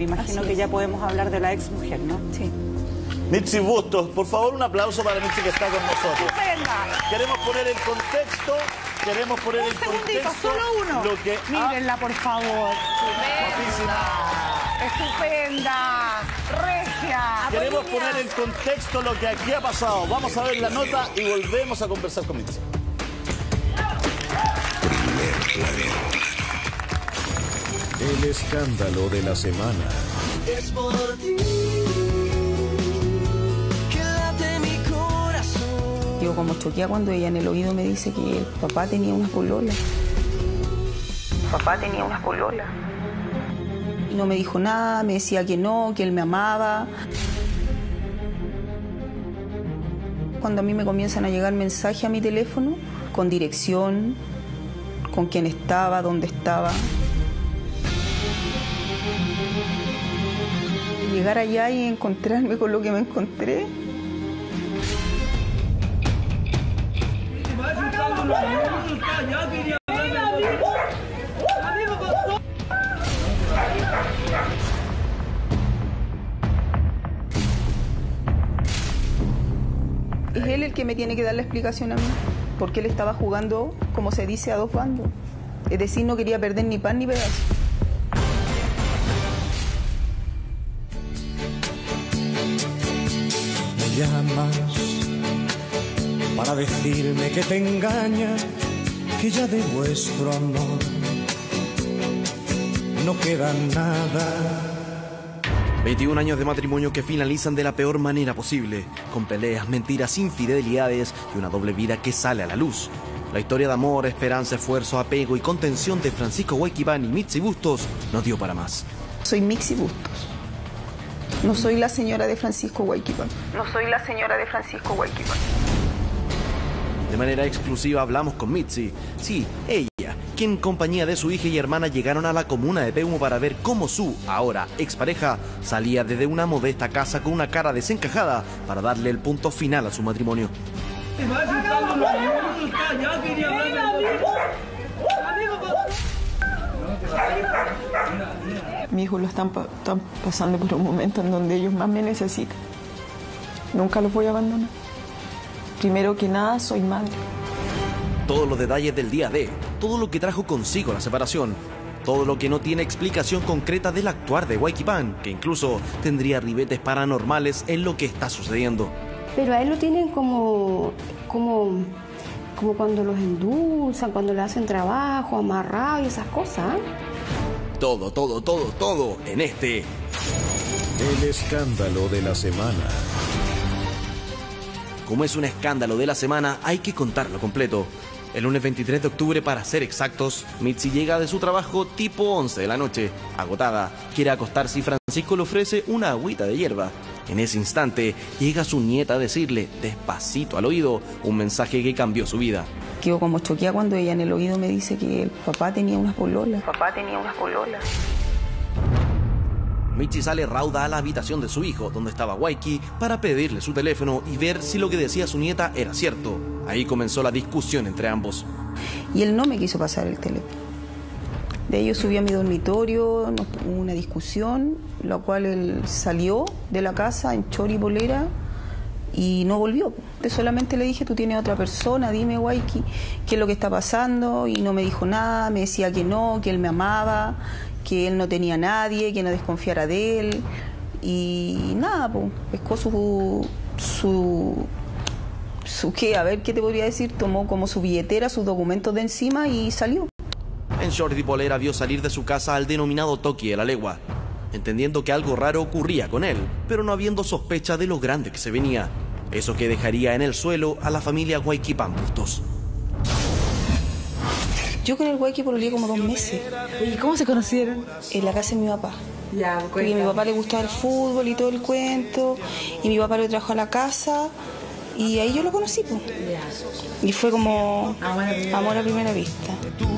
Imagino que ya podemos hablar de la ex mujer, ¿no? Sí. Mitzi Bustos, por favor un aplauso para Mitzi que está con nosotros. ¡Estupenda! Queremos poner en contexto, queremos poner Un en segundito, contexto solo uno. lo que ha- Mírenla, por favor. Estupenda. Regia. Queremos poner en contexto lo que aquí ha pasado. Vamos a ver la nota y volvemos a conversar con Mitzi. El escándalo de la semana. Es por ti que late mi corazón. Yo como choquea cuando ella en el oído me dice que el papá tenía unas pololas. Papá tenía unas pololas. Y no me dijo nada, me decía que no, que él me amaba. Cuando a mí me comienzan a llegar mensajes a mi teléfono, con dirección, con quién estaba, dónde estaba. Llegar allá y encontrarme con lo que me encontré. Es él el que me tiene que dar la explicación a mí, porque él estaba jugando, como se dice, a dos bandos. Es decir, no quería perder ni pan ni pedazo. Decirme que te engaña, que ya de vuestro amor no queda nada. 21 años de matrimonio que finalizan de la peor manera posible, con peleas, mentiras, infidelidades y una doble vida que sale a la luz. La historia de amor, esperanza, esfuerzo, apego y contención de Francisco Huayquibán y Mitzi Bustos no dio para más. Soy Mixi Bustos. No soy la señora de Francisco Huayquipán. No soy la señora de Francisco Huayquipán. De manera exclusiva hablamos con Mitzi. Sí, ella, quien en compañía de su hija y hermana llegaron a la comuna de Peumo para ver cómo su, ahora expareja, salía desde una modesta casa con una cara desencajada para darle el punto final a su matrimonio. Mi hijo lo están, están pasando por un momento en donde ellos más me necesitan. Nunca los voy a abandonar. Primero que nada, soy madre. Todos los detalles del día D, todo lo que trajo consigo la separación, todo lo que no tiene explicación concreta del actuar de Waikipan, que incluso tendría ribetes paranormales en lo que está sucediendo. Pero a él lo tienen como, como, como cuando los endulzan, cuando le hacen trabajo, amarrado y esas cosas. Todo, todo, todo, todo en este. El escándalo de la semana. Como es un escándalo de la semana, hay que contarlo completo. El lunes 23 de octubre, para ser exactos, Mitzi llega de su trabajo tipo 11 de la noche, agotada. Quiere acostarse y Francisco le ofrece una agüita de hierba. En ese instante, llega su nieta a decirle, despacito al oído, un mensaje que cambió su vida. Quedo como choquea cuando ella en el oído me dice que el papá tenía unas pololas. Papá tenía unas pololas. Michi sale rauda a la habitación de su hijo, donde estaba Waiki, para pedirle su teléfono y ver si lo que decía su nieta era cierto. Ahí comenzó la discusión entre ambos. Y él no me quiso pasar el teléfono. De yo subí a mi dormitorio, hubo una discusión, la cual él salió de la casa en chori bolera y no volvió. Solamente le dije, tú tienes otra persona, dime, Waiki, qué es lo que está pasando. Y no me dijo nada, me decía que no, que él me amaba, que él no tenía nadie, que no desconfiara de él. Y nada, pues, pescó su, su, su, ¿qué? A ver, ¿qué te podría decir? Tomó como su billetera, sus documentos de encima y salió. En short y polera vio salir de su casa al denominado Toki de la legua, entendiendo que algo raro ocurría con él, pero no habiendo sospecha de lo grande que se venía. Eso que dejaría en el suelo a la familia Guayquipan Bustos. Yo con el Waiki pololeé como dos meses ¿Y cómo se conocieron? en la casa de mi papá. Ya, Porque a mi papá le gustaba el fútbol y todo el cuento, y mi papá lo trajo a la casa, y ahí yo lo conocí. Y fue como Amor a primera amor a primera vista. Tú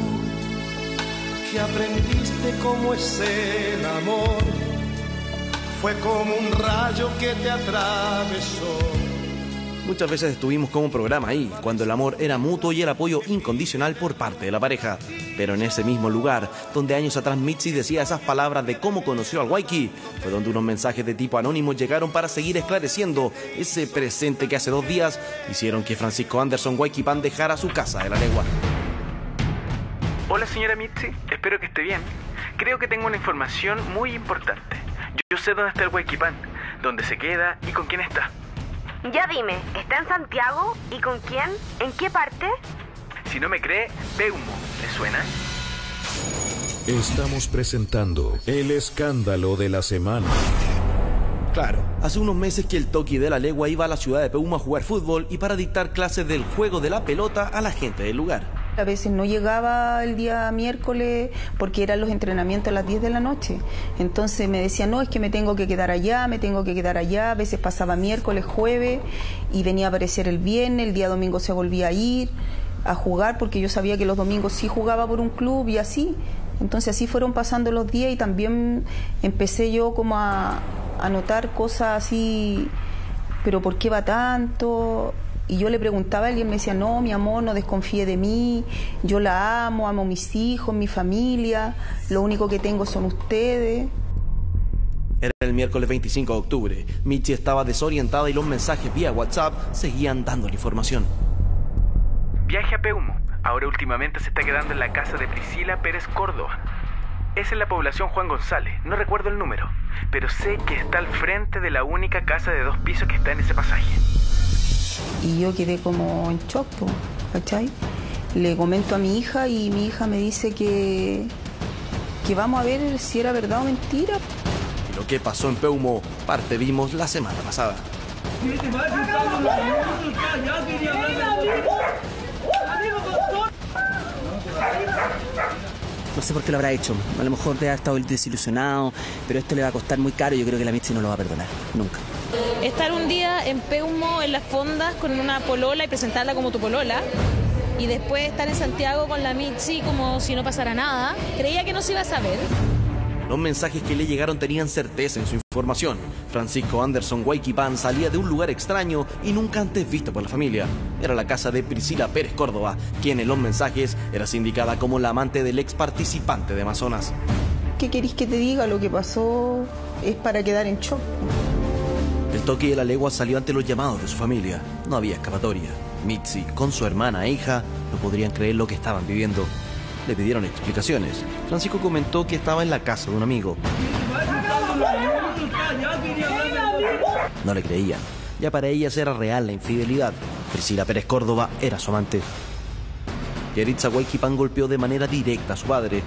que aprendiste cómo es el amor, fue como un rayo que te atravesó. Muchas veces estuvimos como programa ahí, cuando el amor era mutuo y el apoyo incondicional por parte de la pareja. Pero en ese mismo lugar, donde años atrás Mitzi decía esas palabras de cómo conoció al Waiki, fue donde unos mensajes de tipo anónimo llegaron para seguir esclareciendo ese presente que hace dos días hicieron que Francisco Anderson Pan dejara su casa de la legua. Hola señora Mitzi, espero que esté bien. Creo que tengo una información muy importante. Yo sé dónde está el Pan, dónde se queda y con quién está. Ya dime, ¿está en Santiago? ¿Y con quién? ¿En qué parte? Si no me cree, ve humo. ¿Le suena? Estamos presentando el escándalo de la semana. Claro, hace unos meses que el Toki de la Legua iba a la ciudad de Peuma a jugar fútbol y para dictar clases del juego de la pelota a la gente del lugar. A veces no llegaba el día miércoles porque eran los entrenamientos a las 10 de la noche. Entonces me decía, no, es que me tengo que quedar allá, me tengo que quedar allá. A veces pasaba miércoles, jueves y venía a aparecer el viernes, el día domingo se volvía a ir a jugar porque yo sabía que los domingos sí jugaba por un club y así. Entonces así fueron pasando los días y también empecé yo como a, a notar cosas así, pero ¿por qué va tanto? Y yo le preguntaba a alguien, me decía, no, mi amor, no desconfíe de mí, yo la amo, amo a mis hijos, mi familia, lo único que tengo son ustedes. Era el miércoles 25 de octubre. Michi estaba desorientada y los mensajes vía WhatsApp seguían dándole información. Viaje a Peumo. Ahora últimamente se está quedando en la casa de Priscila Pérez Córdoba. Es en la población Juan González, no recuerdo el número, pero sé que está al frente de la única casa de dos pisos que está en ese pasaje y yo quedé como en shock, ¿cachai? Le comento a mi hija y mi hija me dice que, que vamos a ver si era verdad o mentira. Y lo que pasó en Peumo, parte vimos la semana pasada. No sé por qué lo habrá hecho. A lo mejor te ha estado desilusionado, pero esto le va a costar muy caro y yo creo que la Mitzi no lo va a perdonar. Nunca. Estar un día en Peumo, en las fondas, con una polola y presentarla como tu polola. Y después estar en Santiago con la Mitzi como si no pasara nada. Creía que no se iba a saber. Los mensajes que le llegaron tenían certeza en su información. Francisco Anderson Guayquipán salía de un lugar extraño y nunca antes visto por la familia. Era la casa de Priscila Pérez Córdoba, quien en los mensajes era sindicada como la amante del ex participante de Amazonas. ¿Qué queréis que te diga? Lo que pasó es para quedar en shock. El toque de la legua salió ante los llamados de su familia. No había escapatoria. Mitzi, con su hermana e hija, no podrían creer lo que estaban viviendo le pidieron explicaciones. Francisco comentó que estaba en la casa de un amigo. No le creían. Ya para ellas era real la infidelidad. Priscila Pérez Córdoba era su amante. Yeritza Huayquipán golpeó de manera directa a su padre.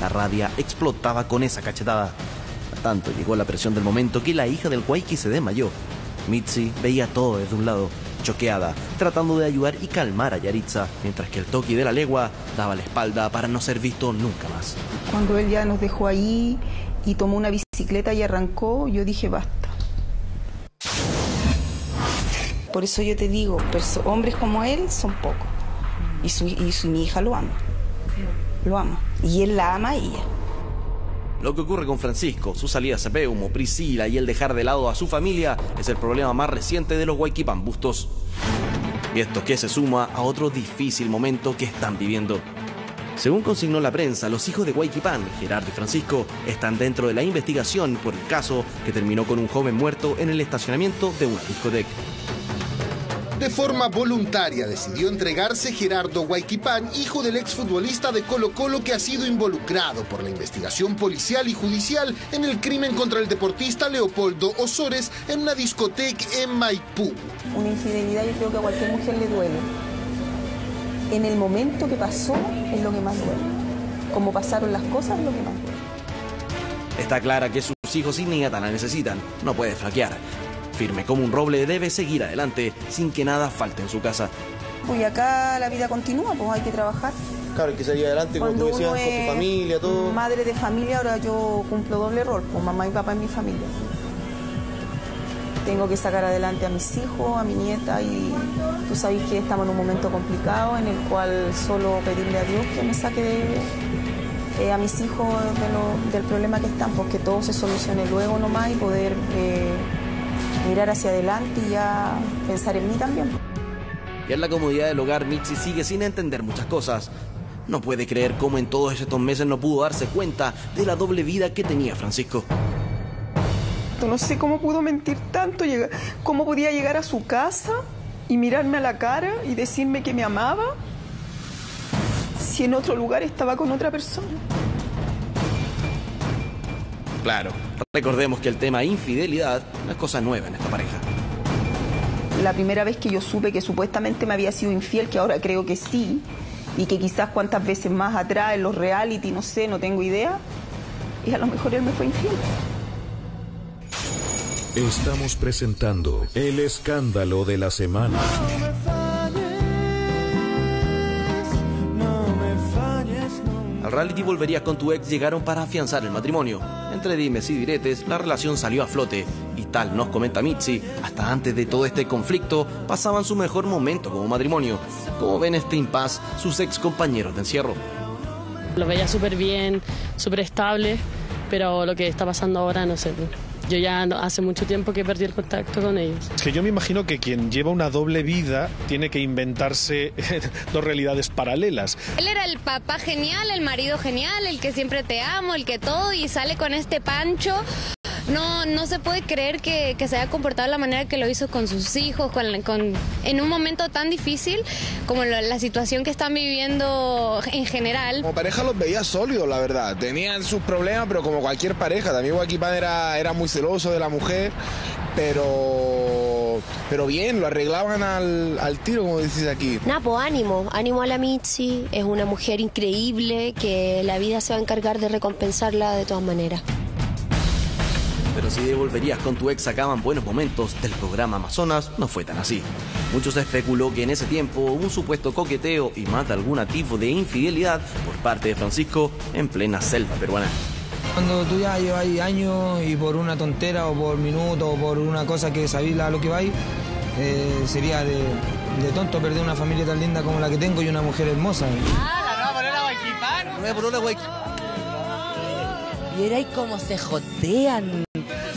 La rabia explotaba con esa cachetada. Tanto llegó la presión del momento que la hija del Guayqui se desmayó. Mitzi veía todo desde un lado, choqueada, tratando de ayudar y calmar a Yaritza, mientras que el Toki de la legua daba la espalda para no ser visto nunca más. Cuando él ya nos dejó ahí y tomó una bicicleta y arrancó, yo dije basta. Por eso yo te digo, hombres como él son pocos. Y, su, y mi hija lo ama. Lo ama. Y él la ama a ella. Lo que ocurre con Francisco, su salida a Peumo, Priscila y el dejar de lado a su familia es el problema más reciente de los Guayquipán Bustos. Y esto que se suma a otro difícil momento que están viviendo. Según consignó la prensa, los hijos de Guayquipán, Gerardo y Francisco, están dentro de la investigación por el caso que terminó con un joven muerto en el estacionamiento de una discoteca. De forma voluntaria decidió entregarse Gerardo Guayquipán, hijo del exfutbolista de Colo Colo que ha sido involucrado por la investigación policial y judicial en el crimen contra el deportista Leopoldo Osores en una discoteca en Maipú. Una infidelidad yo creo que a cualquier mujer le duele. En el momento que pasó es lo que más duele. Como pasaron las cosas es lo que más duele. Está clara que sus hijos y nieta la necesitan. No puede flaquear firme como un roble, debe seguir adelante sin que nada falte en su casa. Pues acá la vida continúa, pues hay que trabajar. Claro, hay que seguir adelante, como tú decías, con tu familia, todo. Madre de familia, ahora yo cumplo doble rol, pues mamá y papá en mi familia. Tengo que sacar adelante a mis hijos, a mi nieta y tú sabes que estamos en un momento complicado en el cual solo pedirle a Dios que me saque de, eh, a mis hijos de lo- del problema que están, porque todo se solucione luego nomás y poder eh, mirar hacia adelante y ya pensar en mí también. Y en la comodidad del hogar, Mitzi sigue sin entender muchas cosas. No puede creer cómo en todos estos meses no pudo darse cuenta de la doble vida que tenía Francisco. No sé cómo pudo mentir tanto, cómo podía llegar a su casa y mirarme a la cara y decirme que me amaba si en otro lugar estaba con otra persona. Claro, recordemos que el tema infidelidad no es cosa nueva en esta pareja. La primera vez que yo supe que supuestamente me había sido infiel, que ahora creo que sí, y que quizás cuántas veces más atrás en los reality, no sé, no tengo idea, y a lo mejor él me fue infiel. Estamos presentando el escándalo de la semana. Reality Volverías con tu ex llegaron para afianzar el matrimonio. Entre dimes y diretes, la relación salió a flote. Y tal nos comenta Mitzi, hasta antes de todo este conflicto, pasaban su mejor momento como matrimonio. Como ven este impas sus ex compañeros de encierro. Lo veía súper bien, súper estable, pero lo que está pasando ahora no sé. Yo ya no- hace mucho tiempo que perdí el contacto con ellos. Es que yo me imagino que quien lleva una doble vida tiene que inventarse dos realidades paralelas. Él era el papá genial, el marido genial, el que siempre te amo, el que todo, y sale con este pancho. No, no se puede creer que, que se haya comportado de la manera que lo hizo con sus hijos, con, con- en un momento tan difícil como la, la situación que están viviendo en general. Como pareja los veía sólidos, la verdad. Tenían sus problemas, pero como cualquier pareja. También Joaquín Pan era, era muy celoso de la mujer, pero, pero bien, lo arreglaban al, al tiro, como dices aquí. Napo, ánimo, ánimo a la Mitzi, es una mujer increíble que la vida se va a encargar de recompensarla de todas maneras. Si de Volverías con tu ex sacaban buenos momentos del programa Amazonas, no fue tan así. Muchos especuló que en ese tiempo hubo un supuesto coqueteo y más de algún tipo de infidelidad por parte de Francisco en plena selva peruana. Cuando tú ya llevas años y por una tontera o por minuto o por una cosa que sabís a lo que vais, eh, sería de, de tonto perder una familia tan linda como la que tengo y una mujer hermosa. Vierais cómo se jotean.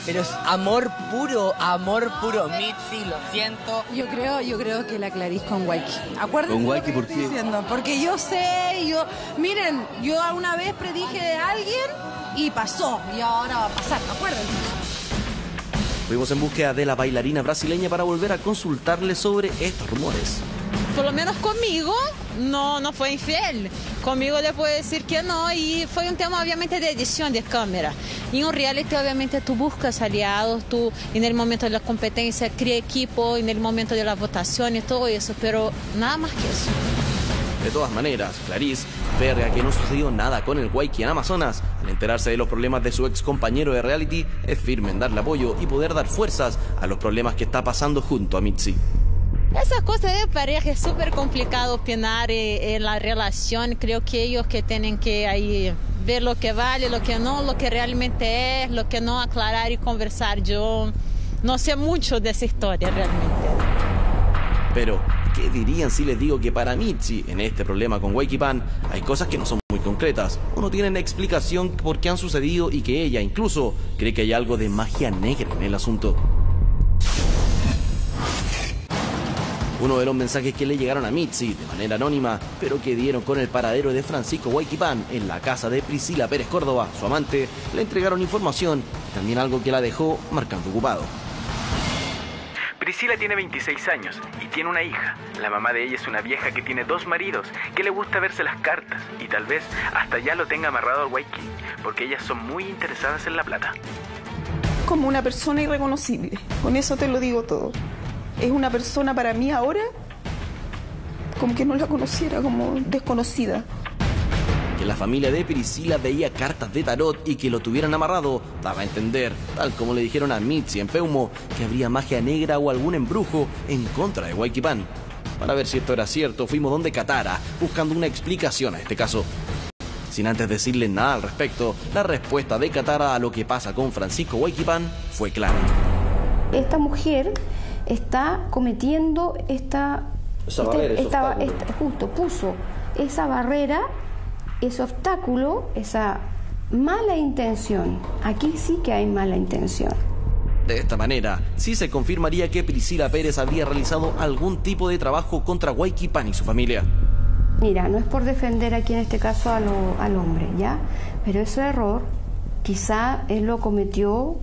Pero es amor puro, amor puro. Mitzi, lo siento. Yo creo, yo creo que la Clarice con Waiki. Acuérdense ¿Con lo Waiki que por estoy qué? diciendo, porque yo sé, yo, miren, yo una vez predije de alguien y pasó, y ahora va a pasar, acuérdense. Fuimos en búsqueda de la bailarina brasileña para volver a consultarle sobre estos rumores. Por lo menos conmigo no, no fue infiel. Conmigo le puedo decir que no y fue un tema obviamente de edición de cámara. Y un reality obviamente tú buscas aliados, tú en el momento de la competencia crea equipo, en el momento de la votación y todo eso, pero nada más que eso. De todas maneras, Clarice aferra que no sucedió nada con el Waiki en Amazonas. Al enterarse de los problemas de su ex compañero de reality, es firme en darle apoyo y poder dar fuerzas a los problemas que está pasando junto a Mitzi. Esas cosas de pareja es súper complicado opinar eh, en la relación. Creo que ellos que tienen que ver lo que vale, lo que no, lo que realmente es, lo que no, aclarar y conversar. Yo no sé mucho de esa historia realmente. Pero, ¿qué dirían si les digo que para Mitzi, en este problema con Pan, hay cosas que no son muy concretas o no tienen explicación por qué han sucedido y que ella incluso cree que hay algo de magia negra en el asunto? Uno de los mensajes que le llegaron a Mitzi de manera anónima, pero que dieron con el paradero de Francisco Guayquipán en la casa de Priscila Pérez Córdoba, su amante, le entregaron información, también algo que la dejó marcando ocupado. Priscila tiene 26 años y tiene una hija. La mamá de ella es una vieja que tiene dos maridos, que le gusta verse las cartas y tal vez hasta ya lo tenga amarrado al Waiki, porque ellas son muy interesadas en la plata. Como una persona irreconocible, con eso te lo digo todo. Es una persona para mí ahora como que no la conociera, como desconocida. Que la familia de Priscila veía cartas de tarot y que lo tuvieran amarrado daba a entender, tal como le dijeron a Mitzi en Peumo, que habría magia negra o algún embrujo en contra de Waikipan. Para ver si esto era cierto, fuimos donde Katara, buscando una explicación a este caso. Sin antes decirle nada al respecto, la respuesta de Katara a lo que pasa con Francisco Waikipan fue clara. Esta mujer está cometiendo esta... Esa este- barrera, ese esta- obstáculo. esta- justo, puso esa barrera ese obstáculo, esa mala intención. Aquí sí que hay mala intención. De esta manera, sí se confirmaría que Priscila Pérez habría realizado algún tipo de trabajo contra Guayquipán y su familia. Mira, no es por defender aquí en este caso a lo- al hombre, ¿ya? Pero ese error quizá él lo cometió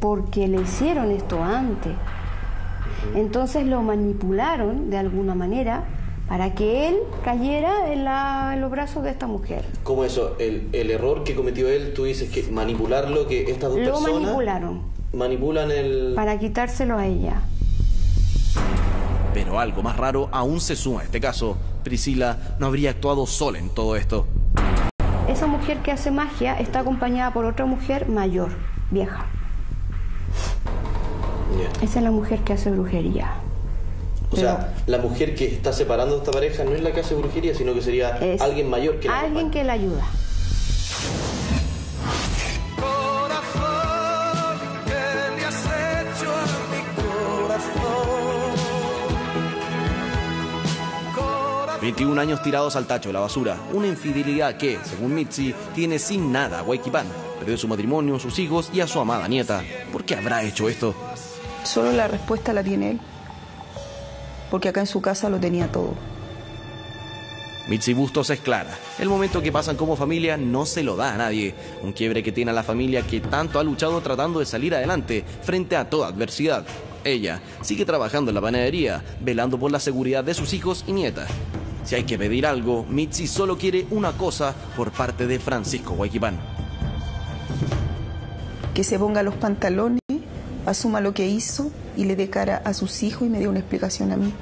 porque le hicieron esto antes. Entonces lo manipularon de alguna manera para que él cayera en, la- en los brazos de esta mujer. ¿Cómo eso? El, el error que cometió él, tú dices que manipularlo, que estas dos Lo personas manipularon manipulan el... para quitárselo a ella. Pero algo más raro aún se suma a este caso. Priscila no habría actuado sola en todo esto. Esa mujer que hace magia está acompañada por otra mujer mayor, vieja. Esa es la mujer que hace brujería. O sea, la mujer que está separando a esta pareja no es la que hace brujería, sino que sería Es alguien mayor que la Alguien que la ayuda. ¿Qué le has hecho a mi corazón? 21 años tirados al tacho de la basura. Una infidelidad que, según Mitzi, tiene sin nada a Guayquipán. Perdió su matrimonio, sus hijos y a su amada nieta. ¿Por qué habrá hecho esto? Solo la respuesta la tiene él. Porque acá en su casa lo tenía todo. Mitzi Bustos es clara. El momento que pasan como familia no se lo da a nadie. Un quiebre que tiene a la familia que tanto ha luchado tratando de salir adelante frente a toda adversidad. Ella sigue trabajando en la panadería, velando por la seguridad de sus hijos y nietas. Si hay que pedir algo, Mitzi solo quiere una cosa por parte de Francisco Guayquipán. Que se ponga los pantalones, asuma lo que hizo y le dé cara a sus hijos y me dé una explicación a mí.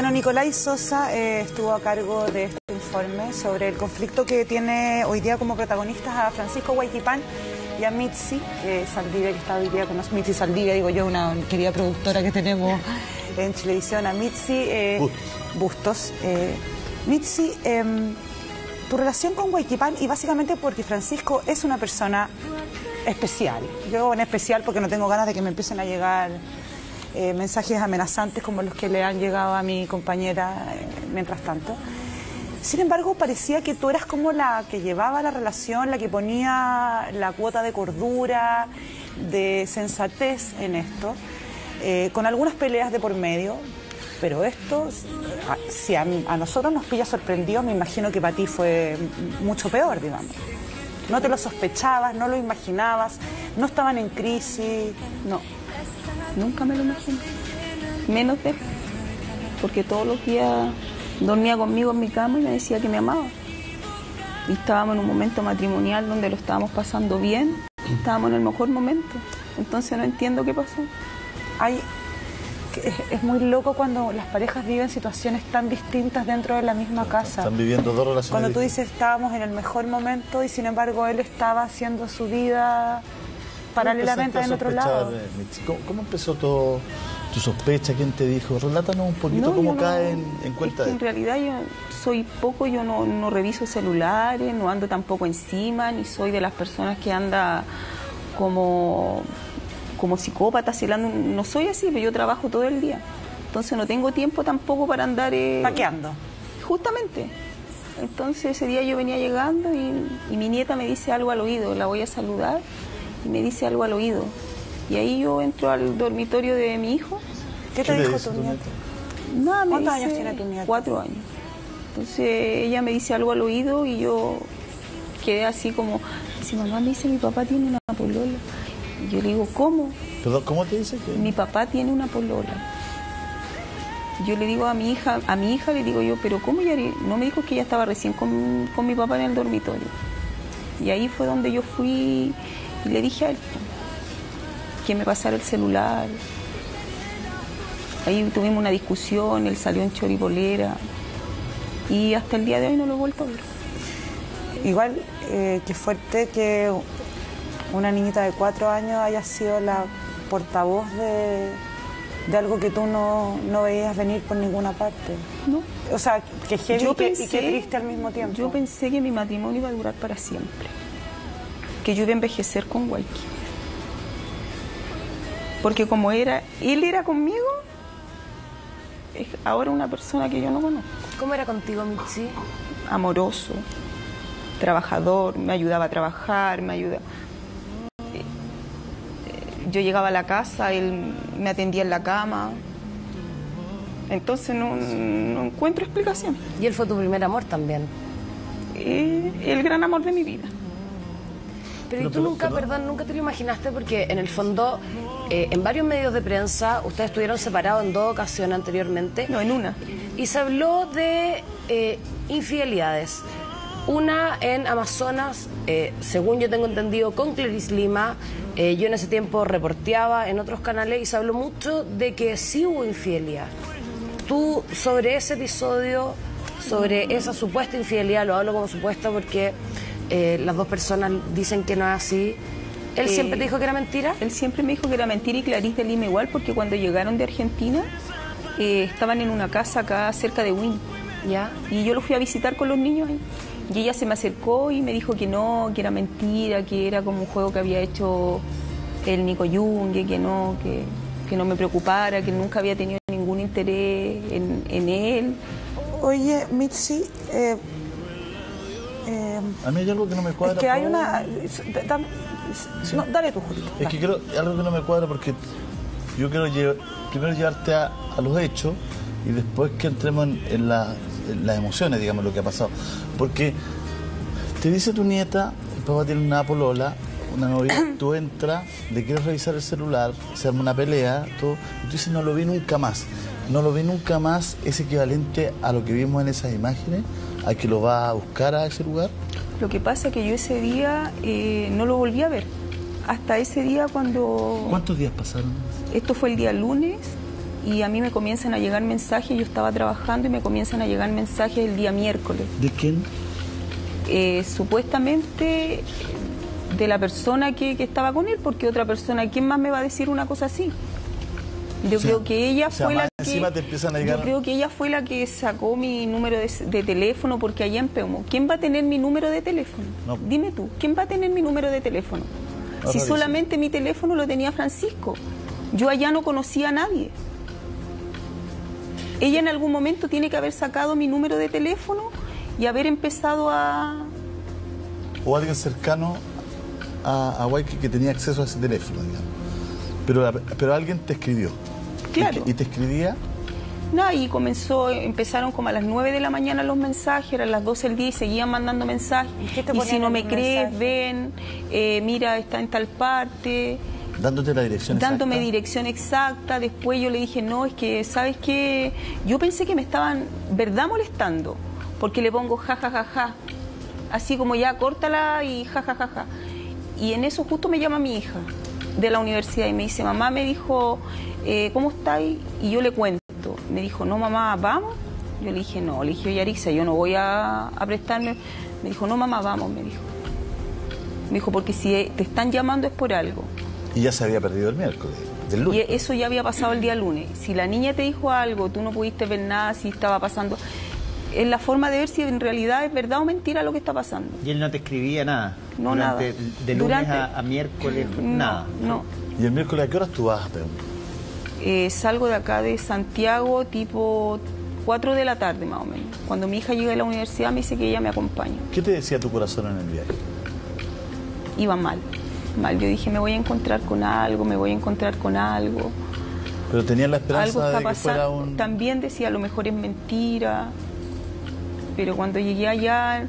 Bueno, Nicolai Sosa eh, estuvo a cargo de este informe sobre el conflicto que tiene hoy día como protagonistas a Francisco Guayquipán y a Mitzi eh, Saldivia, que está hoy día con nosotros. Mitzi Saldivia, digo yo, una querida productora que tenemos en televisión, a Mitzi eh, Bustos. eh, Mitzi, em, tu relación con Guayquipán y básicamente porque Francisco es una persona especial. Yo en especial porque no tengo ganas de que me empiecen a llegar eh, mensajes amenazantes como los que le han llegado a mi compañera eh, mientras tanto. Sin embargo, parecía que tú eras como la que llevaba la relación, la que ponía la cuota de cordura, de sensatez en esto, eh, con algunas peleas de por medio. Pero esto, si a, a nosotros nos pilla sorprendido, me imagino que para ti fue mucho peor, digamos. No te lo sospechabas, no lo imaginabas, no estaban en crisis, no. Nunca me lo imaginé. Menos de él. Porque todos los días dormía conmigo en mi cama y me decía que me amaba. Y estábamos en un momento matrimonial donde lo estábamos pasando bien. Estábamos en el mejor momento. Entonces no entiendo qué pasó. Hay, que es, muy loco cuando las parejas viven situaciones tan distintas dentro de la misma casa. Están viviendo dos relaciones Cuando tú dices estábamos en el mejor momento y sin embargo él estaba haciendo su vida paralelamente en ¿Cómo otro lado. ¿Cómo, cómo empezó todo tu sospecha? ¿Quién te dijo? Relátanos un poquito No, cómo no- caen en cuenta es que en realidad yo soy poco, yo no, no reviso celulares, no ando tampoco encima, ni soy de las personas que anda como, como psicópata, celando. No soy así, pero yo trabajo todo el día. Entonces no tengo tiempo tampoco para andar... Eh, Paqueando. Justamente. Entonces ese día yo venía llegando y, y mi nieta me dice algo al oído, la voy a saludar y me dice algo al oído. Y ahí yo entro al dormitorio de mi hijo. ¿Qué te ¿Qué le dijo dice tu nieta? Nada, me ¿Cuántos dice- años tiene tu nieta? Cuatro años. Entonces ella me dice algo al oído y yo quedé así como, si mamá me dice mi papá tiene una polola. Y yo le digo, ¿cómo? Perdón, ¿cómo te dice que? Mi papá tiene una polola. yo le digo a mi hija, a mi hija le digo yo, pero ¿cómo Yari? No me dijo que ella estaba recién con, con mi papá en el dormitorio. Y ahí fue donde yo fui y le dije a él que me pasara el celular. Ahí tuvimos una discusión, él salió en choripolera y hasta el día de hoy no lo he vuelto a ver. Igual, eh, qué fuerte que una niñita de cuatro años haya sido la portavoz de, de algo que tú no, no veías venir por ninguna parte. No. O sea, que heavy y que- y pensé- que triste al mismo tiempo. Yo pensé que mi matrimonio iba a durar para siempre. Que yo iba a envejecer con Waiki. Porque como era, él era conmigo, es ahora una persona que yo no conozco. ¿Cómo era contigo, Mitzi? Amoroso, trabajador, me ayudaba a trabajar, me ayudaba. Yo llegaba a la casa, él me atendía en la cama. Entonces no, no encuentro explicación. Y él fue tu primer amor también. Eh, el gran amor de mi vida. Pero, y tú nunca, perdón, nunca te lo imaginaste porque en el fondo, eh, en varios medios de prensa, ustedes estuvieron separados en dos ocasiones anteriormente. No, en una. Y se habló de eh, infidelidades. Una en Amazonas, eh, según yo tengo entendido, con Clarice Lima. Eh, yo en ese tiempo reporteaba en otros canales y se habló mucho de que sí hubo infidelidad. Tú, sobre ese episodio, sobre esa supuesta infidelidad, lo hablo como supuesta porque eh, las dos personas dicen que no es así. ¿Él Eh, siempre te dijo que era mentira? Él siempre me dijo que era mentira y Clarice de Lima igual, porque cuando llegaron de Argentina eh, estaban en una casa acá cerca de Wynn. ¿Ya? Y yo lo fui a visitar con los niños ahí. Y ella se me acercó y me dijo que no, que era mentira, que era como un juego que había hecho el Nico Yungue, que no, que, que no me preocupara, que nunca había tenido ningún interés en, en él. Oye, Mitzi, eh, eh, A mí hay algo que no me cuadra. es que hay una... da- no, dale tú, Julito. Es que quiero algo que no me cuadra porque yo quiero lle- primero llevarte a, a los hechos y después que entremos en, en la- en las emociones, digamos, lo que ha pasado. Porque te dice tu nieta, el papá tiene una polola, una novia, tú entras, le quieres revisar el celular, se arma una pelea, todo, y tú dices, no lo vi nunca más. No lo vi nunca más, es equivalente a lo que vimos en esas imágenes, a que lo va a buscar a ese lugar. Lo que pasa es que yo ese día eh, no lo volví a ver. Hasta ese día cuando... ¿Cuántos días pasaron? Esto fue el día lunes y a mí me comienzan a llegar mensajes, yo estaba trabajando y me comienzan a llegar mensajes el día miércoles. ¿De quién? Eh, supuestamente de la persona que, que estaba con él, porque otra persona, ¿quién más me va a decir una cosa así? Yo O sea, creo que ella o sea, fue la que encima te empiezan a llegar- yo creo que ella fue la que sacó mi número de, de teléfono porque allá en Peumo, ¿quién va a tener mi número de teléfono? No. Dime tú, ¿quién va a tener mi número de teléfono? Si rarísimo. solamente mi teléfono lo tenía Francisco. Yo allá no conocía a nadie. Ella en algún momento tiene que haber sacado mi número de teléfono y haber empezado a... o alguien cercano a, a Waiki que tenía acceso a ese teléfono, digamos. Pero, la- pero alguien te escribió. Claro. Y, y te escribía, Nada, y comenzó, empezaron como a las 9 de la mañana los mensajes, eran las 12 del día y seguían mandando mensajes. qué te Y si no me crees, ven, eh, mira, está en tal parte, dándote la dirección dándome exacta. dirección exacta. Después yo le dije, no, es que, ¿sabes qué? Yo pensé que me estaban, ¿verdad?, molestando, porque le pongo ja, ja, ja, ja. Así como ya, córtala y ja, ja, ja, ja. Y en eso justo me llama mi hija de la universidad y me dice, mamá me dijo, eh, ¿cómo estáis? Y yo le cuento. Me dijo, no, mamá, vamos. Yo le dije, no, le dije, Yarixa, yo no voy a, a prestarme. Me dijo, no, mamá, vamos, me dijo. Me dijo, porque si te están llamando es por algo. Y ya se había perdido el miércoles, del Y lunes. eso ya había pasado el día lunes. Si la niña te dijo algo, tú no pudiste ver nada, si estaba pasando. Es la forma de ver si en realidad es verdad o mentira lo que está pasando. Y él no te escribía nada. No, Durante, nada. De lunes Durante- a, a miércoles, No, nada. No. ¿Y el miércoles a qué horas tú vas? Eh, salgo de acá de Santiago tipo 4 de la tarde más o menos. Cuando mi hija llega de la universidad me dice que ella me acompaña. ¿Qué te decía tu corazón en el viaje? Iba mal, mal. Yo dije, me voy a encontrar con algo, me voy a encontrar con algo. Pero tenía la algo esperanza está de que fuera pasando. un... También decía, a lo mejor es mentira. Pero cuando llegué allá,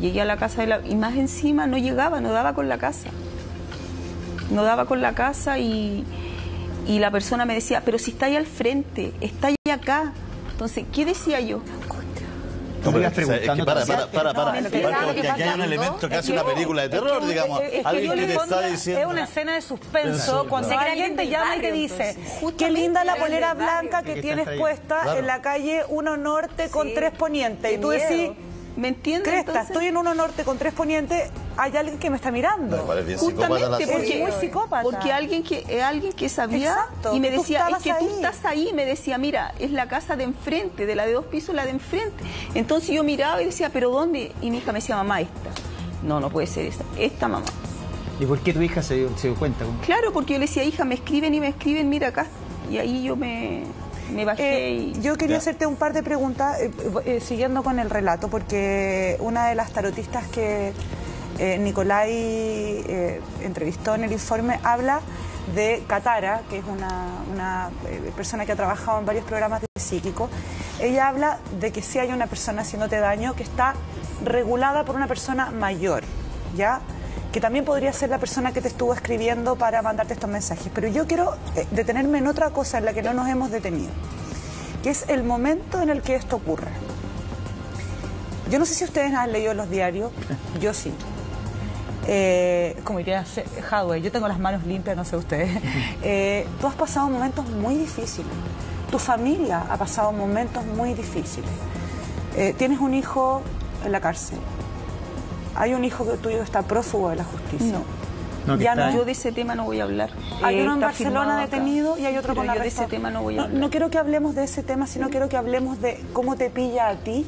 llegué a la casa de la... Y más encima no llegaba, no daba con la casa. No daba con la casa y, y la persona me decía, pero si está ahí al frente, está ahí acá. Entonces, ¿qué decía yo? No, pero ibas es que, ¿sabes? Es que para, para, para, No, porque aquí hay un elemento que hace una película de terror, Es que- digamos. es que Alguien yo que te está diciendo... Es una escena de suspenso cuando claro. alguien te llama y te dice, qué linda la polera blanca que ¿Qué tienes puesta en la calle 1 Norte con Sí. 3 Poniente. Y tú decís, ¿me entiendes? Cresta, Entonces- estoy en 1 Norte con 3 Poniente, hay alguien que me está mirando. No, igual es bien Justamente porque, Es muy psicópata. porque alguien que eh, alguien que sabía Exacto, y me decía, es que tú ahí". estás ahí, me decía, mira, es la casa de enfrente, de la de dos pisos, la de enfrente. Entonces yo miraba y decía, ¿pero dónde? Y mi hija me decía, mamá, esta. No, no puede ser esta, esta mamá. ¿Y por qué tu hija se dio, se dio cuenta? Claro, porque yo le decía, hija, me escriben y me escriben, mira acá. Y ahí yo me, me bajé Eh, y... yo quería hacerte un par de preguntas, eh, eh, siguiendo con el relato, porque una de las tarotistas que eh, Nicolai eh, entrevistó en el informe habla de Katara, que es una, eh, persona que ha trabajado en varios programas de psíquico. Ella habla de que si hay una persona haciéndote daño que está regulada por una persona mayor, ¿ya? que también podría ser la persona que te estuvo escribiendo para mandarte estos mensajes. Pero yo quiero eh, detenerme en otra cosa en la que no nos hemos detenido, que es el momento en el que esto ocurre. Yo no sé si ustedes han leído los diarios, yo sí. Eh, como diría Hadway, yo tengo las manos limpias, no sé ustedes. Eh, tú has pasado momentos muy difíciles. Tu familia ha pasado momentos muy difíciles. Eh, tienes un hijo en la cárcel. Hay un hijo que tuyo que está prófugo de la justicia. No. Ya no. Yo de ese tema no voy a hablar. Hay Eh, uno en está Barcelona acá. detenido y hay otro Pero con yo de ese tema no voy a no, hablar. no quiero que hablemos de ese tema, sino quiero que hablemos de cómo te pilla a ti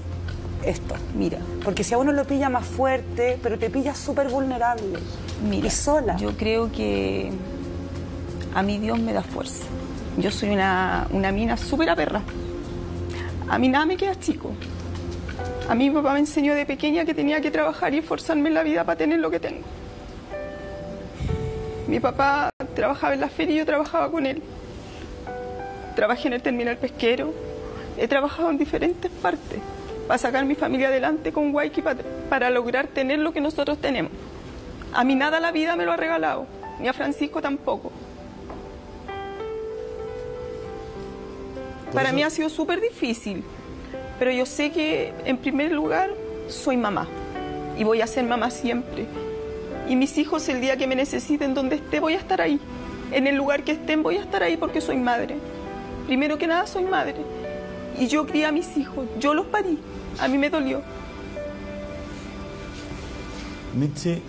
esto. Mira, Porque si a uno lo pilla más fuerte, pero te pilla súper vulnerable mira, y sola. yo creo que a mí Dios me da fuerza. Yo soy una, una mina súper aperra. A mí nada me queda chico. A mí mi papá me enseñó de pequeña que tenía que trabajar y esforzarme en la vida para tener lo que tengo. Mi papá trabajaba en la feria y yo trabajaba con él. Trabajé en el terminal pesquero. He trabajado en diferentes partes para sacar mi familia adelante con Waiki para, para lograr tener lo que nosotros tenemos. A mí nada la vida me lo ha regalado, ni a Francisco tampoco. Para mí ha sido súper difícil, pero yo sé que en primer lugar soy mamá y voy a ser mamá siempre. Y mis hijos el día que me necesiten, donde esté, voy a estar ahí. En el lugar que estén, voy a estar ahí porque soy madre. Primero que nada, soy madre. Y yo crié a mis hijos, yo los parí. A mí me dolió. Mitzi, eh,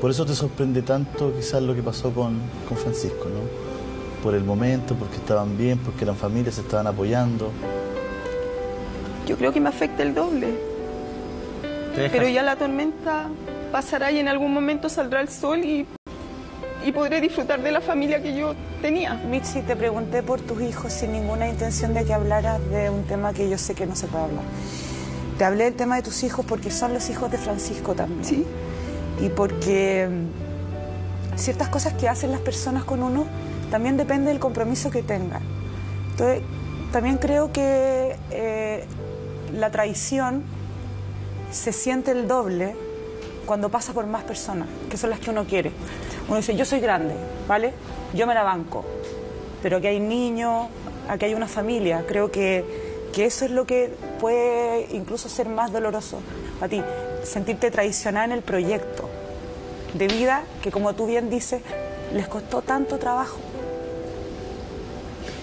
por eso te sorprende tanto quizás lo que pasó con, con Francisco, ¿no? Por el momento, porque estaban bien, porque eran familias, se estaban apoyando. Yo creo que me afecta el doble. Pero ya la tormenta pasará y en algún momento saldrá el sol y, y podré disfrutar de la familia que yo tenía. Mitzi, te pregunté por tus hijos sin ninguna intención de que hablaras de un tema que yo sé que no se puede hablar. Te hablé del tema de tus hijos porque son los hijos de Francisco también. Sí. Y porque mm, ciertas cosas que hacen las personas con uno también depende del compromiso que tengan. Entonces, también creo que eh, la traición se siente el doble cuando pasa por más personas, que son las que uno quiere. Uno dice, yo soy grande, ¿vale? Yo me la banco. Pero aquí hay niños, aquí hay una familia. Creo que, que eso es lo que puede incluso ser más doloroso para ti, sentirte traicionada en el proyecto de vida que, como tú bien dices, les costó tanto trabajo.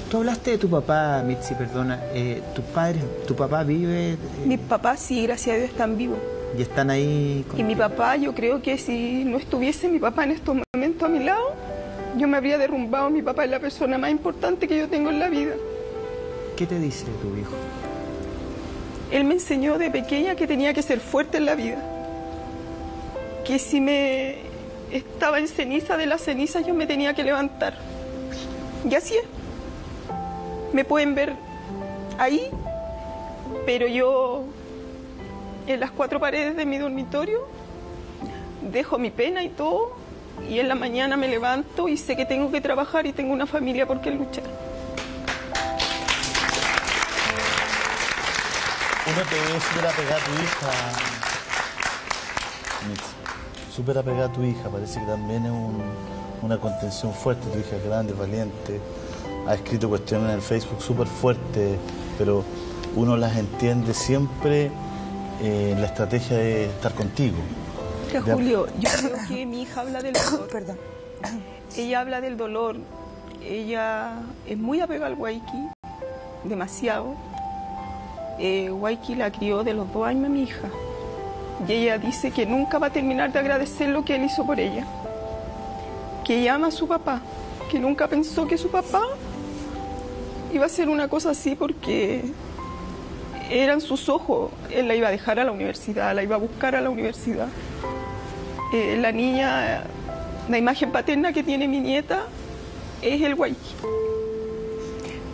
Tú hablaste de tu papá, Mitzi, perdona. Eh, ¿Tu padre, tu papá vive eh, Mis papás sí, gracias a Dios, están vivos. Y están ahí? Y mi papá, yo creo que si no estuviese mi papá en estos momentos a mi lado, yo me habría derrumbado. Mi papá es la persona más importante que yo tengo en la vida. ¿Qué te dice tu hijo? Él me enseñó de pequeña que tenía que ser fuerte en la vida. Que si me estaba en ceniza de las cenizas yo me tenía que levantar. Y así es. Me pueden ver ahí, pero yo en las cuatro paredes de mi dormitorio dejo mi pena y todo y en la mañana me levanto y sé que tengo que trabajar y tengo una familia por qué luchar. Uno te ve súper apegada a tu hija. Súper apegada a tu hija, parece que también es un- una contención fuerte. Tu hija es grande, valiente, ha escrito cuestiones en el Facebook súper fuertes, pero uno las entiende siempre eh, la estrategia de estar contigo. Mira, Julio, yo creo que mi hija habla del dolor. Perdón. Ella habla del dolor. Ella es muy apegada al Waiki, demasiado. Eh, Waiki la crió de los dos años a mi hija. Y ella dice que nunca va a terminar de agradecer lo que él hizo por ella. Que ella ama a su papá. Que nunca pensó que su papá iba a hacer una cosa así porque eran sus ojos. Él la iba a dejar a la universidad, la iba a buscar a la universidad. Eh, la niña, la imagen paterna que tiene mi nieta es el Waiki.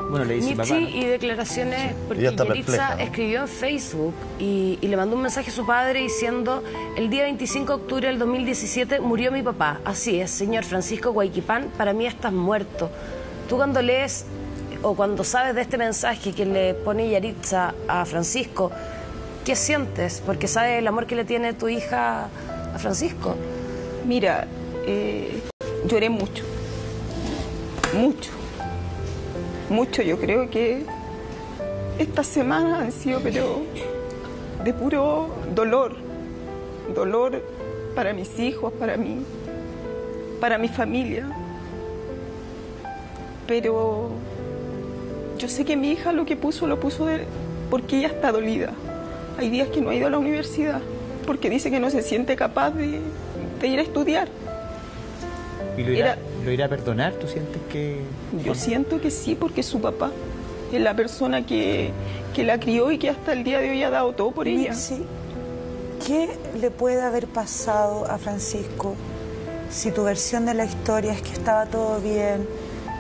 Bueno, le dice Mitzi papá. ¿no? y declaraciones, porque perpleja, ¿no? escribió en Facebook y, y le mandó un mensaje a su padre diciendo, el día 25 de octubre del 2017 murió mi papá. Así es, señor Francisco Guayquipán, para mí estás muerto. Tú cuando lees o cuando sabes de este mensaje que le pone Yaritza a Francisco, ¿qué sientes? Porque sabes el amor que le tiene tu hija a Francisco. Mira, eh, lloré mucho, mucho, mucho. Yo creo que estas semanas han sido, pero de puro dolor, dolor para mis hijos, para mí, para mi familia. Pero yo sé que mi hija lo que puso lo puso de- porque ella está dolida. Hay días que no ha ido a la universidad porque dice que no se siente capaz de, de ir a estudiar. ¿Y lo irá, Era- lo irá a perdonar? ¿Tú sientes que.? Yo siento que sí, porque su papá. Es la persona que, que la crió y que hasta el día de hoy ha dado todo por ella. Mitzi, ¿Qué le puede haber pasado a Francisco si tu versión de la historia es que estaba todo bien,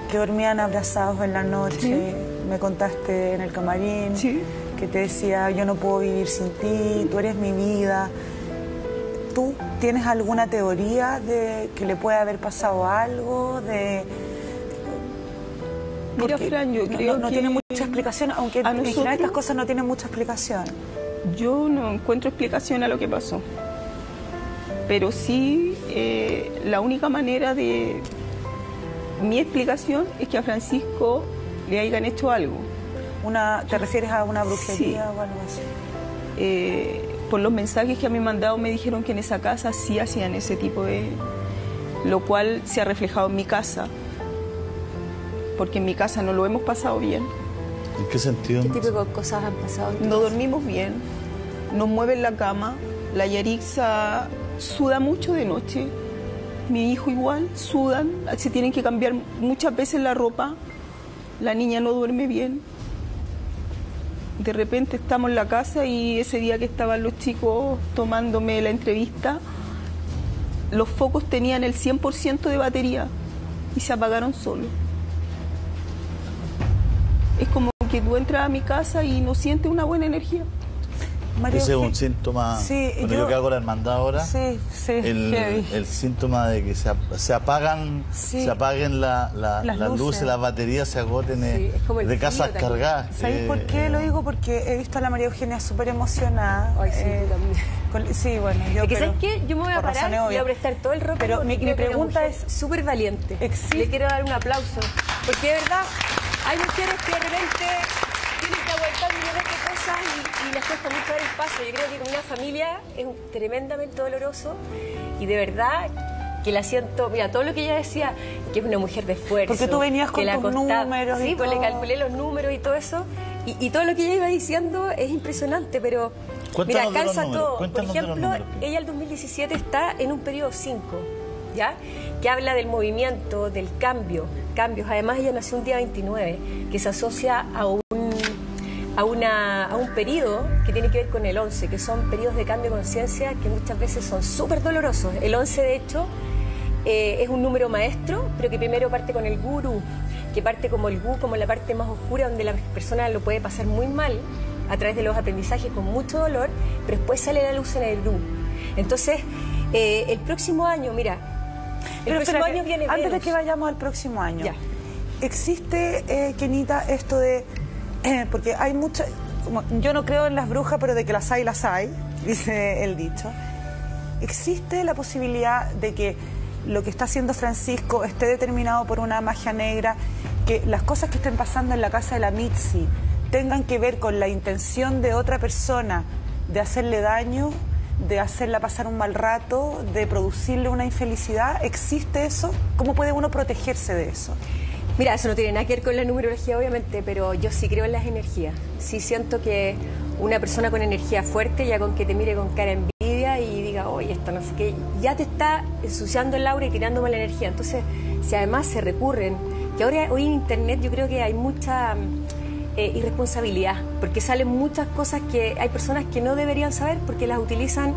que dormían abrazados en la noche, Sí. me contaste en el camarín, que te decía yo no puedo vivir sin ti, tú eres mi vida? ¿Tú tienes alguna teoría de que le puede haber pasado algo? De... Mira, Porque Fran, yo no- creo no, no que tiene mucha explicación, aunque a en general estas cosas no tienen mucha explicación. Yo no encuentro explicación a lo que pasó. Pero sí, eh, la única manera de... Mi explicación es que a Francisco le hayan hecho algo. Una, ¿Te refieres a una brujería Sí. o algo así? Eh, por los mensajes que a mí me han dado me dijeron que en esa casa sí hacían ese tipo de... Lo cual se ha reflejado en mi casa. Porque en mi casa no lo hemos pasado bien. ¿En qué sentido? ¿Qué tipo de cosas han pasado? No dormimos bien, nos mueven la cama, la Yarixa suda mucho de noche, mi hijo igual, sudan, se tienen que cambiar muchas veces la ropa, la niña no duerme bien. De repente estamos en la casa y ese día que estaban los chicos tomándome la entrevista, los focos tenían el 100% de batería y se apagaron solos. Es como que tú entras a mi casa y no sientes una buena energía. María Ese es un síntoma. Sí, bueno, yo- yo que hago la hermandad ahora. Sí, sí, el, el síntoma de que se, ap- se apagan, Sí. se apaguen la- la- Las las luces. luces. las baterías se agoten eh, de casas cargadas. ¿Sabéis eh, por qué lo digo? Porque he visto a la María Eugenia súper emocionada. Ay, sí, también. con- sí, bueno, yo Es que, pero- ¿sabes qué? Yo me voy a parar y voy a prestar todo el rock. Pero mi- mi pregunta es súper valiente. Le quiero dar un aplauso. Porque de verdad, hay mujeres que de repente tienen que aguantar millones de cosas y, y les cuesta mucho dar el paso. Yo creo que con una familia es tremendamente doloroso y de verdad que la siento, mira, todo lo que ella decía, que es una mujer de esfuerzo. Porque tú venías con costaba- números y Sí, pues le todo. calculé los números y todo eso. Y, y todo lo que ella iba diciendo es impresionante, pero Cuéntanos mira, los calza todo. Por cuéntanos los ejemplo, ella el 2017 está en un periodo 5, ¿ya? Que habla del movimiento, del cambio, cambios. Además, ella nació un día 29, que se asocia a un, a una, a un periodo que tiene que ver con el 11, que son periodos de cambio de conciencia que muchas veces son súper dolorosos. El 11, de hecho, eh, es un número maestro, pero que primero parte con el guru, que parte como el gu, como la parte más oscura, donde la persona lo puede pasar muy mal a través de los aprendizajes con mucho dolor, pero después sale la luz en el gru. Entonces, eh, el próximo año, mira, el Pero próximo año viene antes de que vayamos al próximo año, ¿existe, eh, Kenita, esto de... porque hay mucha... como- yo no creo en las brujas, pero de que las hay, las hay, dice el dicho. ¿Existe la posibilidad de que lo que está haciendo Francisco esté determinado por una magia negra que las cosas que estén pasando en la casa de la Mitzi tengan que ver con la intención de otra persona de hacerle daño, de hacerla pasar un mal rato, de producirle una infelicidad, ¿existe eso? ¿Cómo puede uno protegerse de eso? Mira, eso no tiene nada que ver con la numerología, obviamente, pero yo sí creo en las energías. Sí siento que una persona con energía fuerte, ya con que te mire con cara envidia y diga, oye, esto no sé qué, ya te está ensuciando el aura y tirando mala energía. Entonces, si además se recurren, que ahora hoy en Internet yo creo que hay mucha eh, irresponsabilidad, porque salen muchas cosas que hay personas que no deberían saber porque las utilizan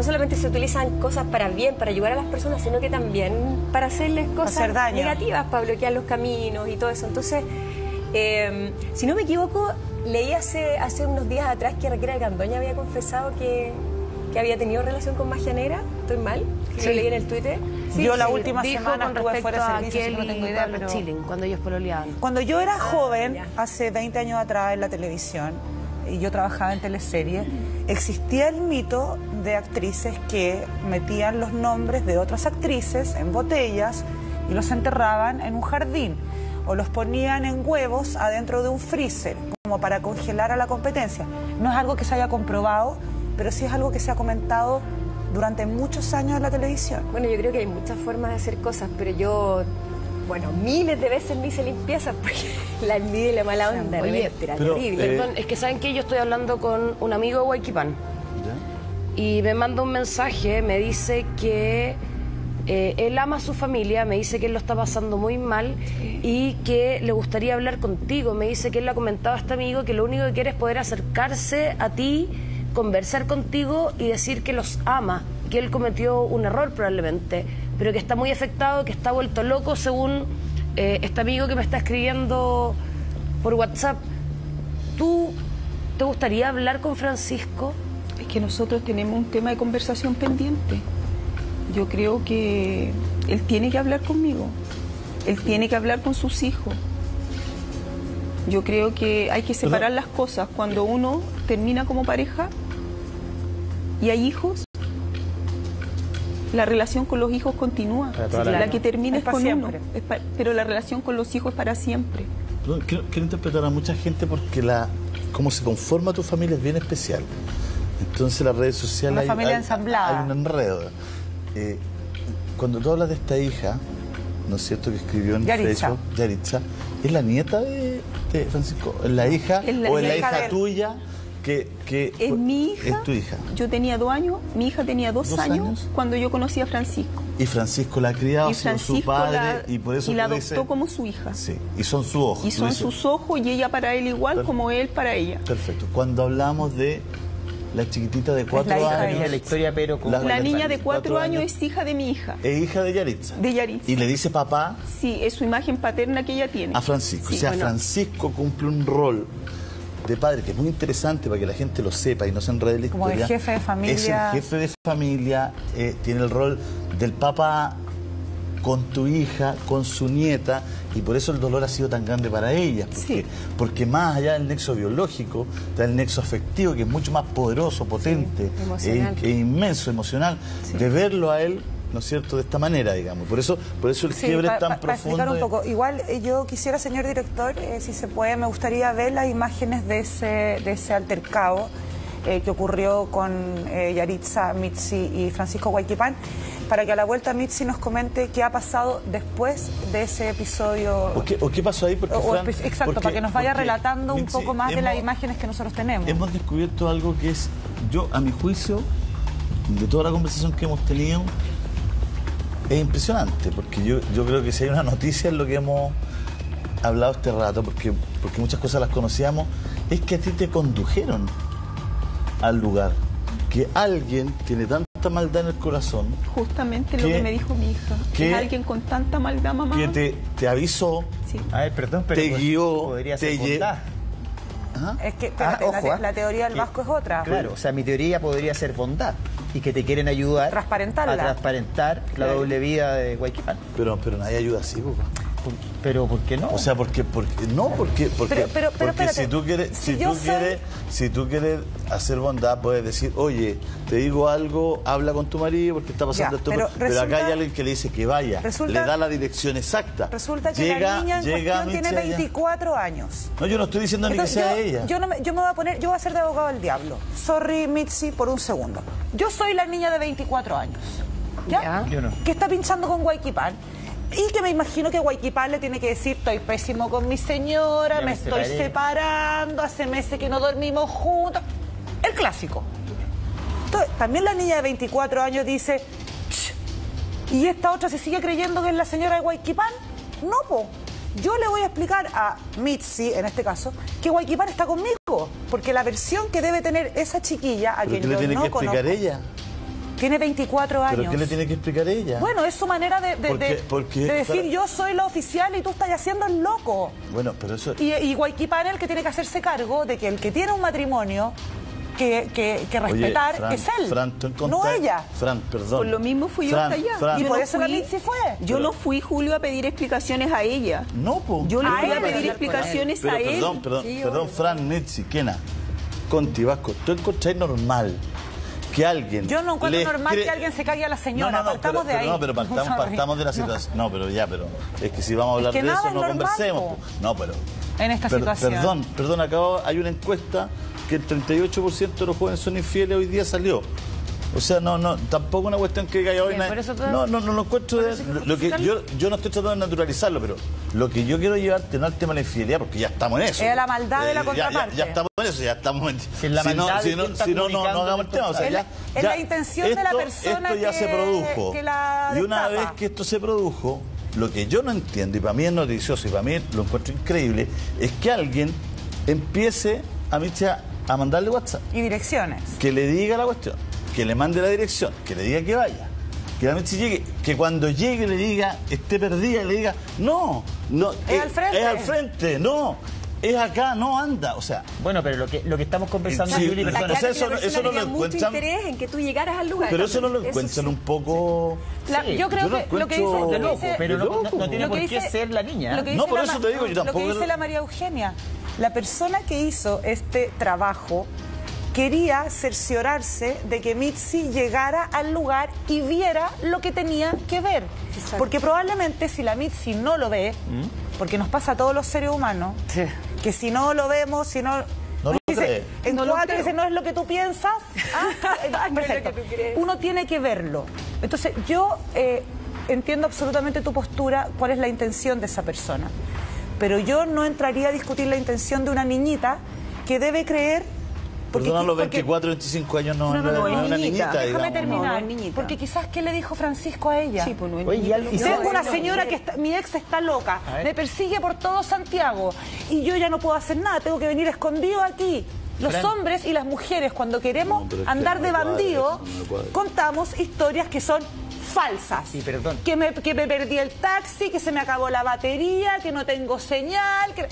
no solamente se utilizan cosas para bien, para ayudar a las personas, sino que también para hacerles cosas hacer daño. negativas, para bloquear los caminos y todo eso. Entonces, eh, si no me equivoco, leí hace, hace unos días atrás que Raquel Gandoña había confesado que, que había tenido relación con magia negra. ¿Estoy mal? Sí. Lo leí en el Twitter. Yo la última Dijo semana con estuve respecto fuera de a servicio, no tengo idea, pero... Chilling, cuando ellos pololeaban. Cuando yo era joven, hace 20 años atrás en la televisión, y yo trabajaba en teleseries, existía el mito de actrices que metían los nombres de otras actrices en botellas y los enterraban en un jardín o los ponían en huevos adentro de un freezer como para congelar a la competencia. No es algo que se haya comprobado, pero sí es algo que se ha comentado durante muchos años en la televisión. Bueno, yo creo que hay muchas formas de hacer cosas, pero yo, bueno, miles de veces me hice limpieza porque la envidia y la mala onda Oye, era terrible. eh, Perdón, es que saben que yo estoy hablando con un amigo de Huayquipán y me manda un mensaje, me dice que eh, él ama a su familia, me dice que él lo está pasando muy mal y que le gustaría hablar contigo. Me dice que él le ha comentado a este amigo que lo único que quiere es poder acercarse a ti, conversar contigo y decir que los ama, que él cometió un error probablemente, pero que está muy afectado, que está vuelto loco según eh, este amigo que me está escribiendo por WhatsApp. ¿Tú te gustaría hablar con Francisco? Que nosotros tenemos un tema de conversación pendiente. Yo creo que él tiene que hablar conmigo. Él tiene que hablar con sus hijos. Yo creo que hay que separar las cosas. Cuando uno termina como pareja y hay hijos, la relación con los hijos continúa. La que termina Es es, con siempre. uno. Es pa- pero la relación con los hijos es para siempre. Perdón, quiero, quiero interpretar a mucha gente porque la cómo se conforma tu familia es bien especial. Entonces las redes sociales Una hay, familia hay- ensamblada. hay un enredo. Eh, cuando tú hablas de esta hija, ¿no es cierto? Que escribió en Yaritza. Facebook, Yaritza, ¿es la nieta de, de Francisco? ¿Es la hija Es la o es la hija tuya que, que Es mi hija. es tu hija? Yo tenía dos años, mi hija tenía dos, ¿Dos años, años? cuando yo conocí a Francisco. Y Francisco la ha criado, su padre la, y por eso y la adoptó como su hija. Sí, y son sus ojos. Y son sus ojos y ella para él igual como él para ella. Perfecto. Cuando hablamos de la chiquitita de cuatro la hija de años. La historia, pero con La niña de cuatro años es hija de mi hija, es hija de Yaritza. de Yaritza. Y le dice papá Sí, es su imagen paterna que ella tiene. a Francisco. Sí, o sea, bueno. Francisco cumple un rol de padre que es muy interesante para que la gente lo sepa y no se enrede en la Como de historia. jefe de familia. Es el jefe de familia, eh, tiene el rol del papá con tu hija, con su nieta, y por eso el dolor ha sido tan grande para ella, porque, porque más allá del nexo biológico, está el nexo afectivo, que es mucho más poderoso, potente, e, e inmenso, emocional, de verlo a él, ¿no es cierto?, de esta manera, digamos. Por eso, por eso el Sí, quiebre pa- es tan pa- para profundo. explicar un poco, igual eh, yo quisiera, señor director, eh, si se puede, me gustaría ver las imágenes de ese, de ese altercado eh, que ocurrió con eh, Yaritza, Mitzi y Francisco Guayquipán, para que a la vuelta Mitzi nos comente qué ha pasado después de ese episodio. ¿O qué, o qué pasó ahí? Porque, O- o Fran, espe- exacto, porque- para que nos vaya relatando un poco más de las imágenes que nosotros tenemos. Hemos descubierto algo que es, yo a mi juicio, de toda la conversación que hemos tenido, es impresionante, porque yo, yo creo que si hay una noticia en lo que hemos hablado este rato, porque, porque muchas cosas las conocíamos, es que a ti te condujeron al lugar, que alguien tiene tanta maldad en el corazón Justamente lo que me dijo mi hija. Que alguien con tanta maldad, mamá. que te, te avisó, Sí. A ver, perdón, pero te pues, guió, podría te ser lle- bondad. Es que, espérate, Ah, la, te- ah. la teoría del Que- Vasco es otra. Claro, o sea, mi teoría podría ser bondad y que te quieren ayudar Transparentarla. a transparentar la doble vida de Guayquipán. pero, pero nadie ayuda así, papá. Pero ¿por qué no? O sea, porque, porque no, porque, porque, Pero- pero- pero porque espérate, si tú quieres, si tú soy- quieres si tú quieres hacer bondad, puedes decir, oye, te digo algo, habla con tu marido porque está pasando Ya, esto. pero Pero, acá hay alguien que le dice que vaya, Resulta- le da la dirección exacta. Resulta que llega, la niña en llega cuestión tiene Mitzi allá. 24 años. No, yo no estoy diciendo ni que Entonces, sea yo, ella. Yo, no me, yo me voy a poner, yo voy a ser de abogado del diablo. Sorry, Mitzi, por un segundo. Yo soy la niña de 24 años. ¿Ya? Yo no. Que está pinchando con Guayquipán. Y que me imagino que Guayquipán le tiene que decir, estoy pésimo con mi señora, me, me estoy separé". separando, hace meses que no dormimos juntos. El clásico. Entonces, también la niña de 24 años dice, "Ch, ¿y esta otra se sigue creyendo que es la señora de Guayquipán? No, po. Yo le voy a explicar a Mitzi, en este caso, que Guayquipán está conmigo. Porque la versión que debe tener esa chiquilla, a ¿Pero quien qué le yo tiene no que explicar conozco, ella? Tiene 24 años. ¿Pero qué le tiene que explicar ella? Bueno, es su manera de, de- ¿Por qué? de- ¿Por qué? de decir Para- yo soy la oficial y tú estás haciendo el loco. Bueno, pero eso... Y, y Guayquipán es el que tiene que hacerse cargo de que el que tiene un matrimonio que, que- que Oye, respetar Fran, es él, Fran, tú no ella. Fran, perdón. Por lo mismo fui yo Fran, hasta allá. Fran. Y por no eso la fui- Mitzi fue. Yo no fui, Julio, a pedir explicaciones a ella. No, po. Yo le fui a él, pedir pero- explicaciones Pero a él. perdón, perdón, Sí, perdón. Fran, Mitzi, Kena, Conti, Vasco, ¿tú encontrás normal que alguien... Yo no encuentro normal que alguien se cague a la No, señora. no, no, partamos pero, de ahí. no, pero partamos, de la No. situación. No, pero ya, pero es que si vamos a hablar que de eso, es no normal, conversemos. po. No, pero... En esta per- situación. Perdón, perdón, acá hay una encuesta que el 38% de los jóvenes son infieles hoy día salió. O sea, no, no, tampoco una cuestión que haya hoy. No, no, no lo encuentro. de- lo que yo, yo no estoy tratando de naturalizarlo, pero lo que yo quiero llevarte no al tema de la infidelidad, porque ya estamos en eso. Es la maldad de la Eh, ya- ya- contraparte. Ya, estamos en eso, ya estamos en. Si la si no, si no, si no, no, hagamos el tema. O sea, Es ya, la- es ya- la intención de la persona Esto ya que- se produjo. que la y una vez que esto se produjo, lo que yo no entiendo, y para mí es noticioso, y para mí lo encuentro increíble, es que alguien empiece a Micha a mandarle WhatsApp Y direcciones. que le diga la cuestión, que le mande la dirección, que le diga que vaya, que la Mitzi llegue, que cuando llegue le diga, esté perdida y le diga, no, no, Es al frente. es al frente, no, es acá, no anda, o sea, Bueno, pero lo que, lo que estamos conversando, Sí, Yuri, Claro, eso no- persona eso no lo tenía mucho interés en que tú llegaras al lugar. pero eso no lo encuentran sí. un poco... La- Sí, yo creo yo lo que lo que dice, lo de loco, dice- pero no, no- no tiene lo por qué ser la niña. lo que No, por la eso te digo, yo Lo tampoco que dice lo- la María Eugenia, la persona que hizo este trabajo quería cerciorarse de que Mitzi llegara al lugar y viera lo que tenía que ver. Porque probablemente si la Mitzi no lo ve, porque nos pasa a todos los seres humanos, que si no lo vemos, si no... No lo Dice, en No cuatro dice, no es lo que tú piensas. Ah, eh, No es lo perfecto. que tú crees. Uno tiene que verlo. Entonces, yo eh, entiendo absolutamente tu postura, cuál es la intención de esa persona. Pero yo no entraría a discutir la intención de una niñita que debe creer. Porque- Perdona, a los porque- 24, 25 años no, no, no, no, es una niñita, Déjame digamos. terminar. No, no es niñita. Porque quizás, ¿qué le dijo Francisco a ella? Sí, pues no es Tengo una señora que está- mi ex está loca, me persigue por todo Santiago y yo ya no puedo hacer nada, tengo que venir escondido aquí. Los Fran. hombres y las mujeres cuando queremos No, que andar no de bandido, contamos historias que son falsas. Sí, perdón. Que me, que me perdí el taxi, que se me acabó la batería, que no tengo señal. Que...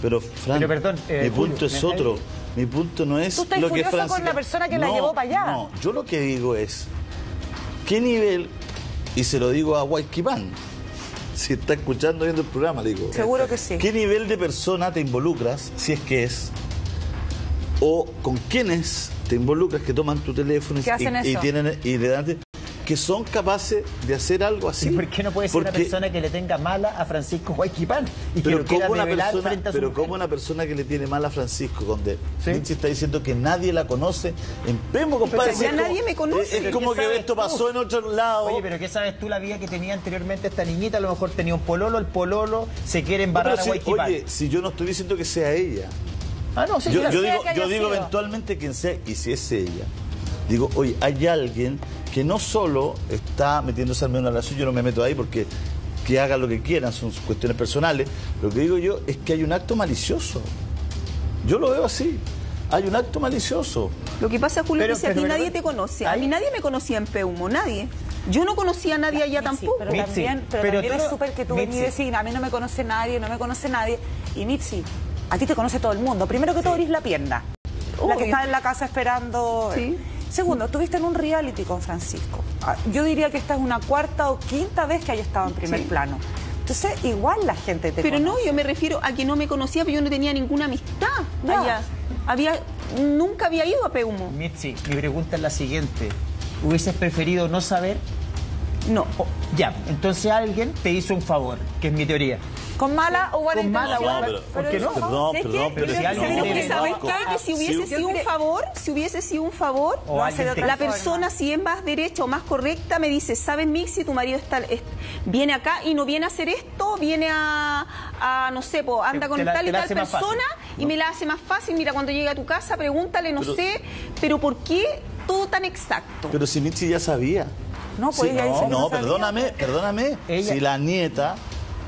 Pero, Fran, Pero, perdón, eh, mi Julio, punto es otro. Mi punto no es Tú estás lo que furioso con la persona que la No, llevó para allá. No, yo lo que digo es, ¿qué nivel, y se lo digo a Guayquipán, si está escuchando viendo el programa, le digo. Seguro que sí. ¿Qué nivel de persona te involucras, si es que es, o con quiénes te involucras que toman tu teléfono y- y, tienen y le dan que son capaces de hacer algo así? ¿Y por qué no puede ser una persona que le tenga mala a Francisco Guayquipán y que pero lo quiera como una persona, frente a su pero mujer? como una persona que le tiene mal a Francisco, donde Sí. Nietzsche está diciendo que nadie la conoce, en Pemo, compadre. Pero ya como- nadie me conoce. Es, como ¿qué que esto tú? pasó en otro lado. Oye, pero ¿qué sabes tú la vida que tenía anteriormente esta niñita? A lo mejor tenía un pololo, el pololo se quiere No, embarrar a Guayquipán. oye, si yo no estoy diciendo que sea ella. ah, no, sí, yo, yo digo, que yo digo eventualmente quien sea, y si es ella, digo, oye, hay alguien que no solo está metiéndose al medio en una relación, yo no me meto ahí porque que haga lo que quieran, son cuestiones personales. Lo que digo yo es que hay un acto malicioso. Yo lo veo así. Hay un acto malicioso. Lo que pasa, Julio, Pero- es que a ti nadie te conoce. A mí nadie me conocía en Peumo, nadie. Yo no conocía a nadie allá tampoco. pero Mitzi, también, pero pero también tú es no- súper que tú Mitzi. venís y decís, a mí no me conoce nadie, no me conoce nadie. Y Mitzi, a ti te conoce todo el mundo. Primero que todo, eres la pierna. La que está en la casa esperando. Sí. Segundo, estuviste en un reality con Francisco. Ah, Yo diría que esta es una cuarta o quinta vez que haya estado en primer Sí. plano. Entonces, igual la gente te Pero no, yo me refiero a que no me conocía, pero yo no tenía ninguna amistad Ya. allá. Había nunca había ido a Peumo. Mitzi, mi pregunta es la siguiente. ¿Hubieses preferido no saber? No. ya, entonces alguien te hizo un favor, que es mi teoría. ¿Con mala o buena Con mala o intención? buena- ¿por qué no? Perdón, ¿Sabes perdón, pero si alguien que ¿sabes? Que si hubiese sido un favor, si hubiese sido un favor, la persona si es más derecha o más correcta me dice, ¿sabes Mixi? Tu marido está, es- viene acá y no viene a hacer esto, viene a, a, no sé, po, anda con la- tal y tal persona y me la hace más fácil. Mira, cuando llegue a tu casa, pregúntale, no Pero- sé, pero ¿por qué todo tan exacto? Pero si Mitzi ya sabía. No, pues Sí, ella dice que no, no perdóname, perdóname. Si la nieta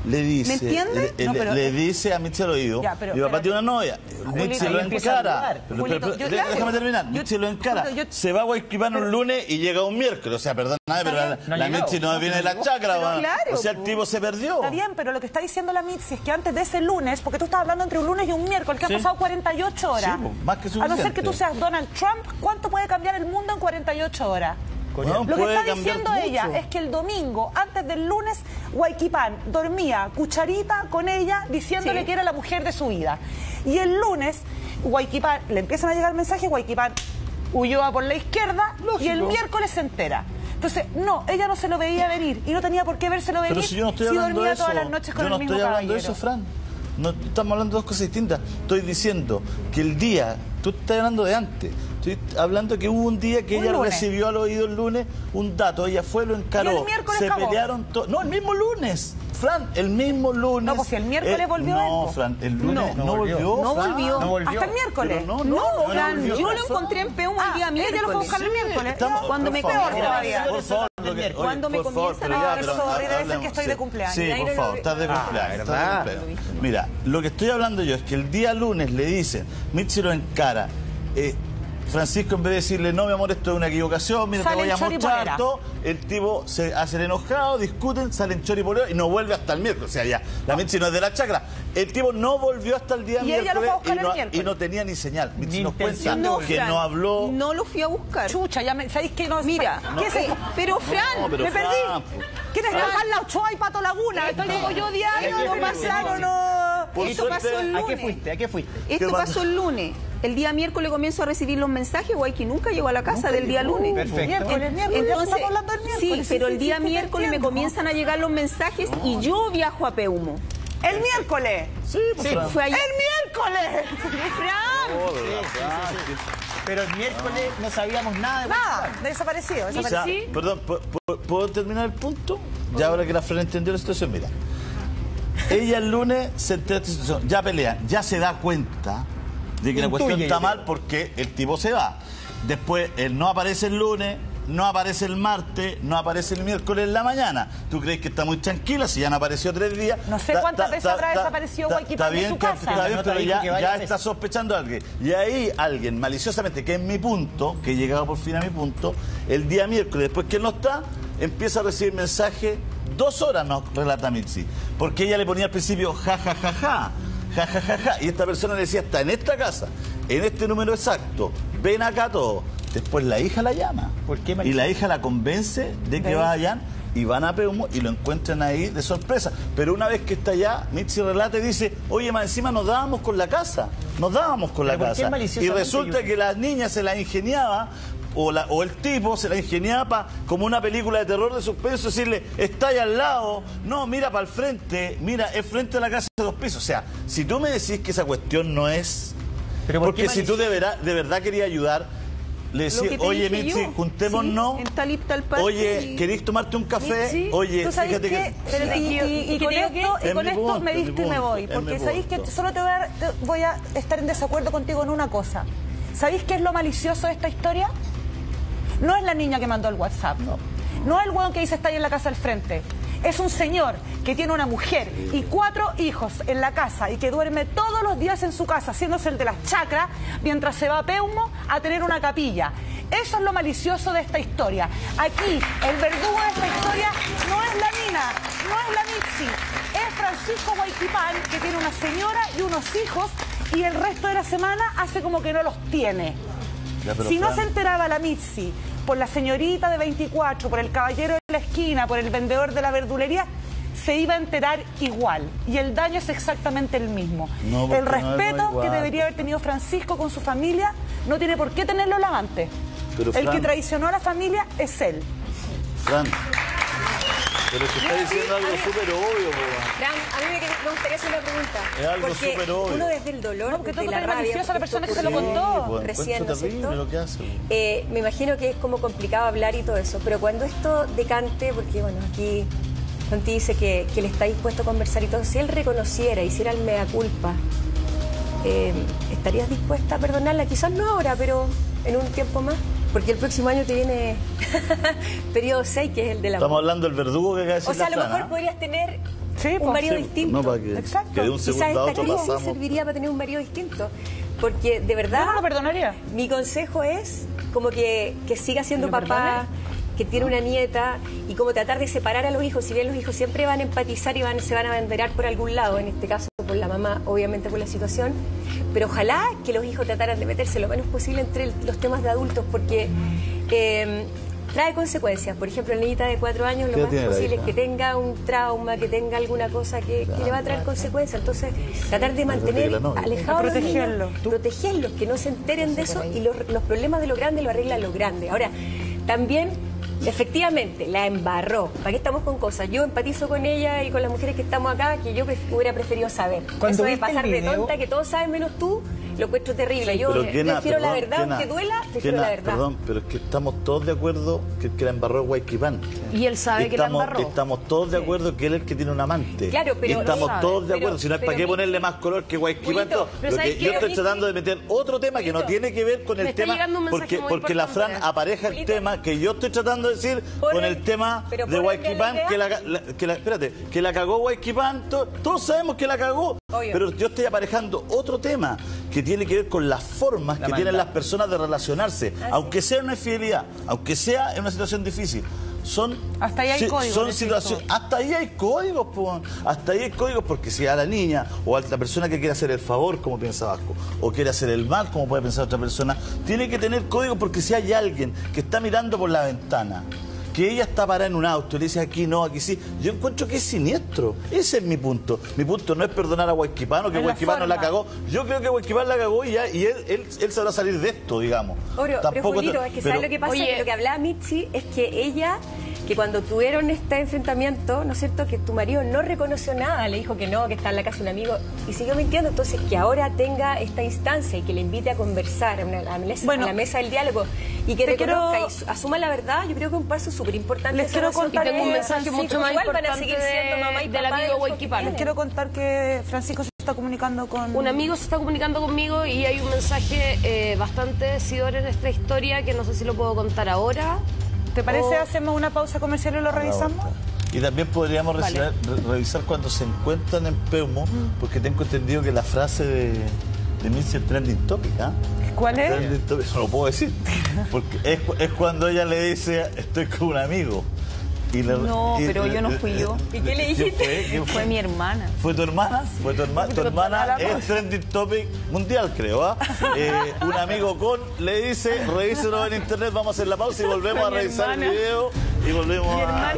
le dice, ¿Me entiende? le, No, le- pero- le dice a Mitzi al oído, Ya, pero mi papá tiene una novia, ahí lo encara. Pero, Julito, pero- yo- de- claro. déjame terminar, Mitzi lo encara. Julito, yo- Se va a Guayquipán un lunes y llega un miércoles. O sea, perdóname, pero la. No la. Mitzi no No, viene de la chacra. Claro, o sea, el tipo se perdió. Está bien, pero lo que está diciendo la Mitzi es que antes de ese lunes, porque tú estás hablando entre un lunes y un miércoles, que Sí. han pasado 48 horas. Sí, pues, más que a no ser suficiente. que tú seas Donald Trump, ¿cuánto puede cambiar el mundo en 48 horas? Bueno, Lo que está diciendo mucho. ella es que el domingo, antes del lunes, Guayquipán dormía cucharita con ella diciéndole Sí. que era la mujer de su vida. Y el lunes, Guayquipán, le empiezan a llegar mensajes, Guayquipán huyó a por la izquierda y el miércoles se entera. Entonces, no, ella no se lo veía venir y no tenía por qué vérselo venir Pero si yo no estoy hablando dormía de eso. todas las noches con yo no el mismo estoy hablando de eso, Fran. No estamos hablando de dos cosas distintas. Estoy diciendo que el día, tú estás hablando de antes. Estoy hablando que hubo un día que Un ella lunes. recibió al oído el lunes un dato, ella fue, lo encaró. Y el miércoles se pelearon todos. No, el mismo lunes. Fran, el mismo lunes. No, pues si el miércoles volvió No, él. Fran, el lunes No, no, no volvió. volvió. No volvió. No volvió. Hasta el miércoles. Pero no, No, no, Fran, yo lo encontré en Peumo el día Ah, miércoles. ella lo fue a buscar el miércoles. Estamos- Cuando me comienza todavía. Por favor, lo que- oye, Cuando me comienzan a dar sorry, debe ser que estoy sí. de cumpleaños. Sí, por favor, estás de Ah, cumpleaños. Mira, lo que estoy hablando yo es que el día lunes le dicen, Mitzi lo encara, eh, Francisco en vez de decirle, no mi amor, esto es una equivocación, mira, te voy a mostrar todo, el tipo se hace el enojado, discuten, salen chor y polera y no vuelve hasta el miércoles. O sea, ya, la Mitzi no es de la chacra. El tipo no volvió hasta el día Y ella lo miércoles fue a buscar y, el no, miércoles. y no tenía ni señal. Mitzi Ni nos cuenta No, que Fran, no habló. No lo fui a buscar. Chucha, ya me, ¿sabéis que no? Mira, pero Fran, No, pero me Fran, perdí. pues. ¿Quién es Fran. Carla Ochoa y Pato Laguna? Esto digo yo diario, Esto no pasó, pasaron, no. Por Esto pasó el ¿A qué lunes. fuiste? ¿A qué fuiste? Esto ¿Qué pasó el lunes. El día miércoles comienzo a recibir los mensajes, Guayqui nunca llegó a la casa del día lunes. Perfecto. Miércoles, miércoles, Entonces, estamos hablando del miércoles. sí, pero el día miércoles me comienzan a llegar los mensajes y yo viajo a Peumo. El miércoles. Sí, pues, Sí. Fue ¡El ayer. miércoles! Fran, que- Pero el miércoles no sabíamos nada de Nada, desaparecido. O sea, desaparecido. perdón, ¿puedo- ¿puedo, puedo terminar el punto? Ya ahora que la Fran entendió la situación, mira. Ella el lunes se entera de esta situación, ya pelean, ya se da cuenta de que la cuestión está mal porque el tipo se va. Después, él no aparece el lunes, no aparece el martes, no aparece el miércoles en la mañana. ¿Tú crees que está muy tranquila si ya no apareció tres días? No sé Ta- cuántas ta- veces habrá desaparecido ta- Guayquipán Está de bien, su que- casa. está bien, pero ya, ya está sospechando a alguien. Y ahí alguien, maliciosamente, que es mi punto, que he llegado por fin a mi punto, el día miércoles, después que él no está, empieza a recibir mensajes, dos horas nos relata Mitzi, porque ella le ponía al principio ja, ja, ja, ja, ja, ja, ja, ja, y esta persona le decía, está en esta casa, en este número exacto, ven acá todo. Después la hija la llama. ¿Por qué, y la hija la convence de que De- vayan y van a Peumo y lo encuentran ahí de sorpresa. Pero una vez que está allá, Mitzi relata y dice, oye, más encima nos dábamos con la casa, nos dábamos con la ¿Pero por qué casa. Y resulta que las niñas se la ingeniaba, o, la- o el tipo se la ingeniaba pa- como una película de terror de suspenso, decirle, está ahí al lado, no, mira para el frente, mira, es frente a la casa de dos pisos. O sea, si tú me decís que esa cuestión no es... Pero ¿por porque si tú de, vera- de verdad querías ayudar, le que te oye, Mitzi, juntémonos. Sí, en tal y tal parte Oye, y- ¿queréis tomarte un café? Sí, Oye, ¿tú sabes fíjate qué? que... Pero y, y- y ¿Y con que esto, y Es con esto punto, me visto y me voy. Porque sabéis que solo te voy, a, dar- te- voy a estar en desacuerdo contigo en una cosa. ¿Sabéis qué es lo malicioso de esta historia? No es la niña que mandó el WhatsApp. No es el hueón que dice está ahí en la casa al frente. Es un señor que tiene una mujer y cuatro hijos en la casa y que duerme todos los días en su casa, haciéndose el de las chacras, mientras se va a Peumo a tener una capilla. Eso es lo malicioso de esta historia. Aquí, el verdugo de esta historia no es la Nina, no es la Mitzi, es Francisco Guayquipán, que tiene una señora y unos hijos y el resto de la semana hace como que no los tiene. Ya, Si no se enteraba la Mitzi por la señorita de 24, por el caballero de la esquina, por el vendedor de la verdulería, se iba a enterar igual. Y el daño es exactamente el mismo. No, el no respeto que debería haber tenido Francisco con su familia no tiene por qué tenerlo Lavante. Pero, el que traicionó a la familia es él. Fran, pero que está diciendo algo súper obvio, po. Fran, a mí me, gustaría hacer una pregunta. Es algo porque súper obvio. uno desde el dolor, porque desde tú la eres rabia, maliciosa la porque persona que se lo contó. Recién, ¿no encuentro es terrible cierto? lo que hace. Eh, me imagino que es como complicado hablar y todo eso, pero cuando esto decante, porque bueno, aquí Conti dice que, que él está dispuesto a conversar y todo, si él reconociera, hiciera el mea culpa, eh, ¿estarías dispuesta a perdonarla? Quizás no ahora, pero en un tiempo más. Porque el próximo año te viene periodo 6, que es el de la Estamos hablando del verdugo que decir O sea, a lo mejor ¿ah? podrías tener Sí, un pues. marido Sí, distinto. no, para que- Exacto. que de un Quizás segundo esta otro crisis pasamos. serviría para tener un marido distinto. Porque de verdad. No lo perdonaría. Mi consejo es como que, que siga siendo ¿Lo papá, que tiene una nieta y como tratar de separar a los hijos. Si bien los hijos siempre van a empatizar y van, se van a banderar por algún lado, en este caso mamá, obviamente por la situación, pero ojalá que los hijos trataran de meterse lo menos posible entre los temas de adultos porque eh, trae consecuencias. Por ejemplo, la niñita de cuatro años ¿Qué lo más posible es que tenga un trauma, que tenga alguna cosa que, que le va a traer consecuencias. Entonces, tratar de mantener alejados a los niños, Protegerlos. protegerlos, que no se enteren de eso y los, los problemas de lo grande lo arreglan lo grande. Ahora, también, efectivamente, la embarró. ¿Para qué estamos con cosas? Yo empatizo con ella y con las mujeres que estamos acá, que yo pref- hubiera preferido saber. Cuando eso de pasar de tonta, que todos saben menos tú, lo encuentro terrible. yo Pero ¿quién ha- prefiero la perdón, verdad, aunque duela, prefiero la verdad. Perdón, pero es que estamos todos de acuerdo que, que la embarró Guayquipán. Y él sabe que la embarró. Estamos todos de acuerdo que él es el que tiene un amante. Claro, pero y estamos todos de Pero- acuerdo. si no es pero para qué ponerle más color que Guayquipán. Pero Lo ¿sabes que qué, yo estoy tratando de meter otro tema que no tiene que ver con el tema. Porque, porque la Fran apareja el tema que yo estoy tratando de decir Por con el- el tema de Guayquipán. Que la la, que la- espérate, que la cagó Guayquipán. to- todos sabemos que la cagó. Obvio. Pero yo estoy aparejando otro tema que tiene que ver con las formas La que tienen las personas de relacionarse, aunque sea una infidelidad, aunque sea en una situación difícil. Son, Hasta ahí hay si- códigos, Son situaciones, hasta ahí hay códigos, po. hasta ahí hay códigos porque si a la niña o a la persona que quiere hacer el favor, como piensa Vasco, o quiere hacer el mal, como puede pensar otra persona, tiene que tener códigos porque si hay alguien que está mirando por la ventana, que ella está parada en un auto y le dice aquí no, aquí sí, yo encuentro que es siniestro. Ese es mi punto. Mi punto no es perdonar a Guayquipano, que Es la cagó. Yo creo que Guayquipán la cagó y, ya, y él, él, él sabrá salir de esto, digamos. Obvio, pero Julito, es que pero- ¿sabes lo que pasa? Oye. que lo que hablaba Mitzi es que ella, que cuando tuvieron este enfrentamiento, ¿no es cierto?, que tu marido no reconoció nada, le dijo que no, que está en la casa de un amigo, y siguió mintiendo, entonces que ahora tenga esta instancia y que le invite a conversar a, una- a la, mesa, Bueno, a la mesa del diálogo y que te reconozca quiero- y su- asuma la verdad, yo creo que es un paso súper importante. Les quiero contar Y tengo un mensaje mucho más igual van a importante seguir siendo mamá y del papá amigo Huayquipán. Les quiero contar que Francisco se está comunicando con... Un amigo se está comunicando conmigo y hay un mensaje eh, bastante decidor en esta historia que no sé si lo puedo contar ahora. ¿Te parece o- hacemos una pausa comercial y lo revisamos? Y también podríamos Vale. revisar, re- revisar cuando se encuentran en Peumo, porque tengo entendido que la frase de, de es trending topic, ¿ah? ¿Cuál es? Trending topic, eso lo puedo decir. Porque es, es cuando ella le dice, estoy con un amigo. Y No, y- pero yo no fui yo. ¿Y qué le ¿Quién dijiste? fue? ¿Quién Fue mi hermana. ¿Fue tu hermana? ¿Fue tu hermana? Tu hermana es trending topic mundial, creo, ¿ah? Eh, un amigo con le dice, revíselo en internet, vamos a hacer la pausa y volvemos a revisar el video y volvemos Mi a... hermana.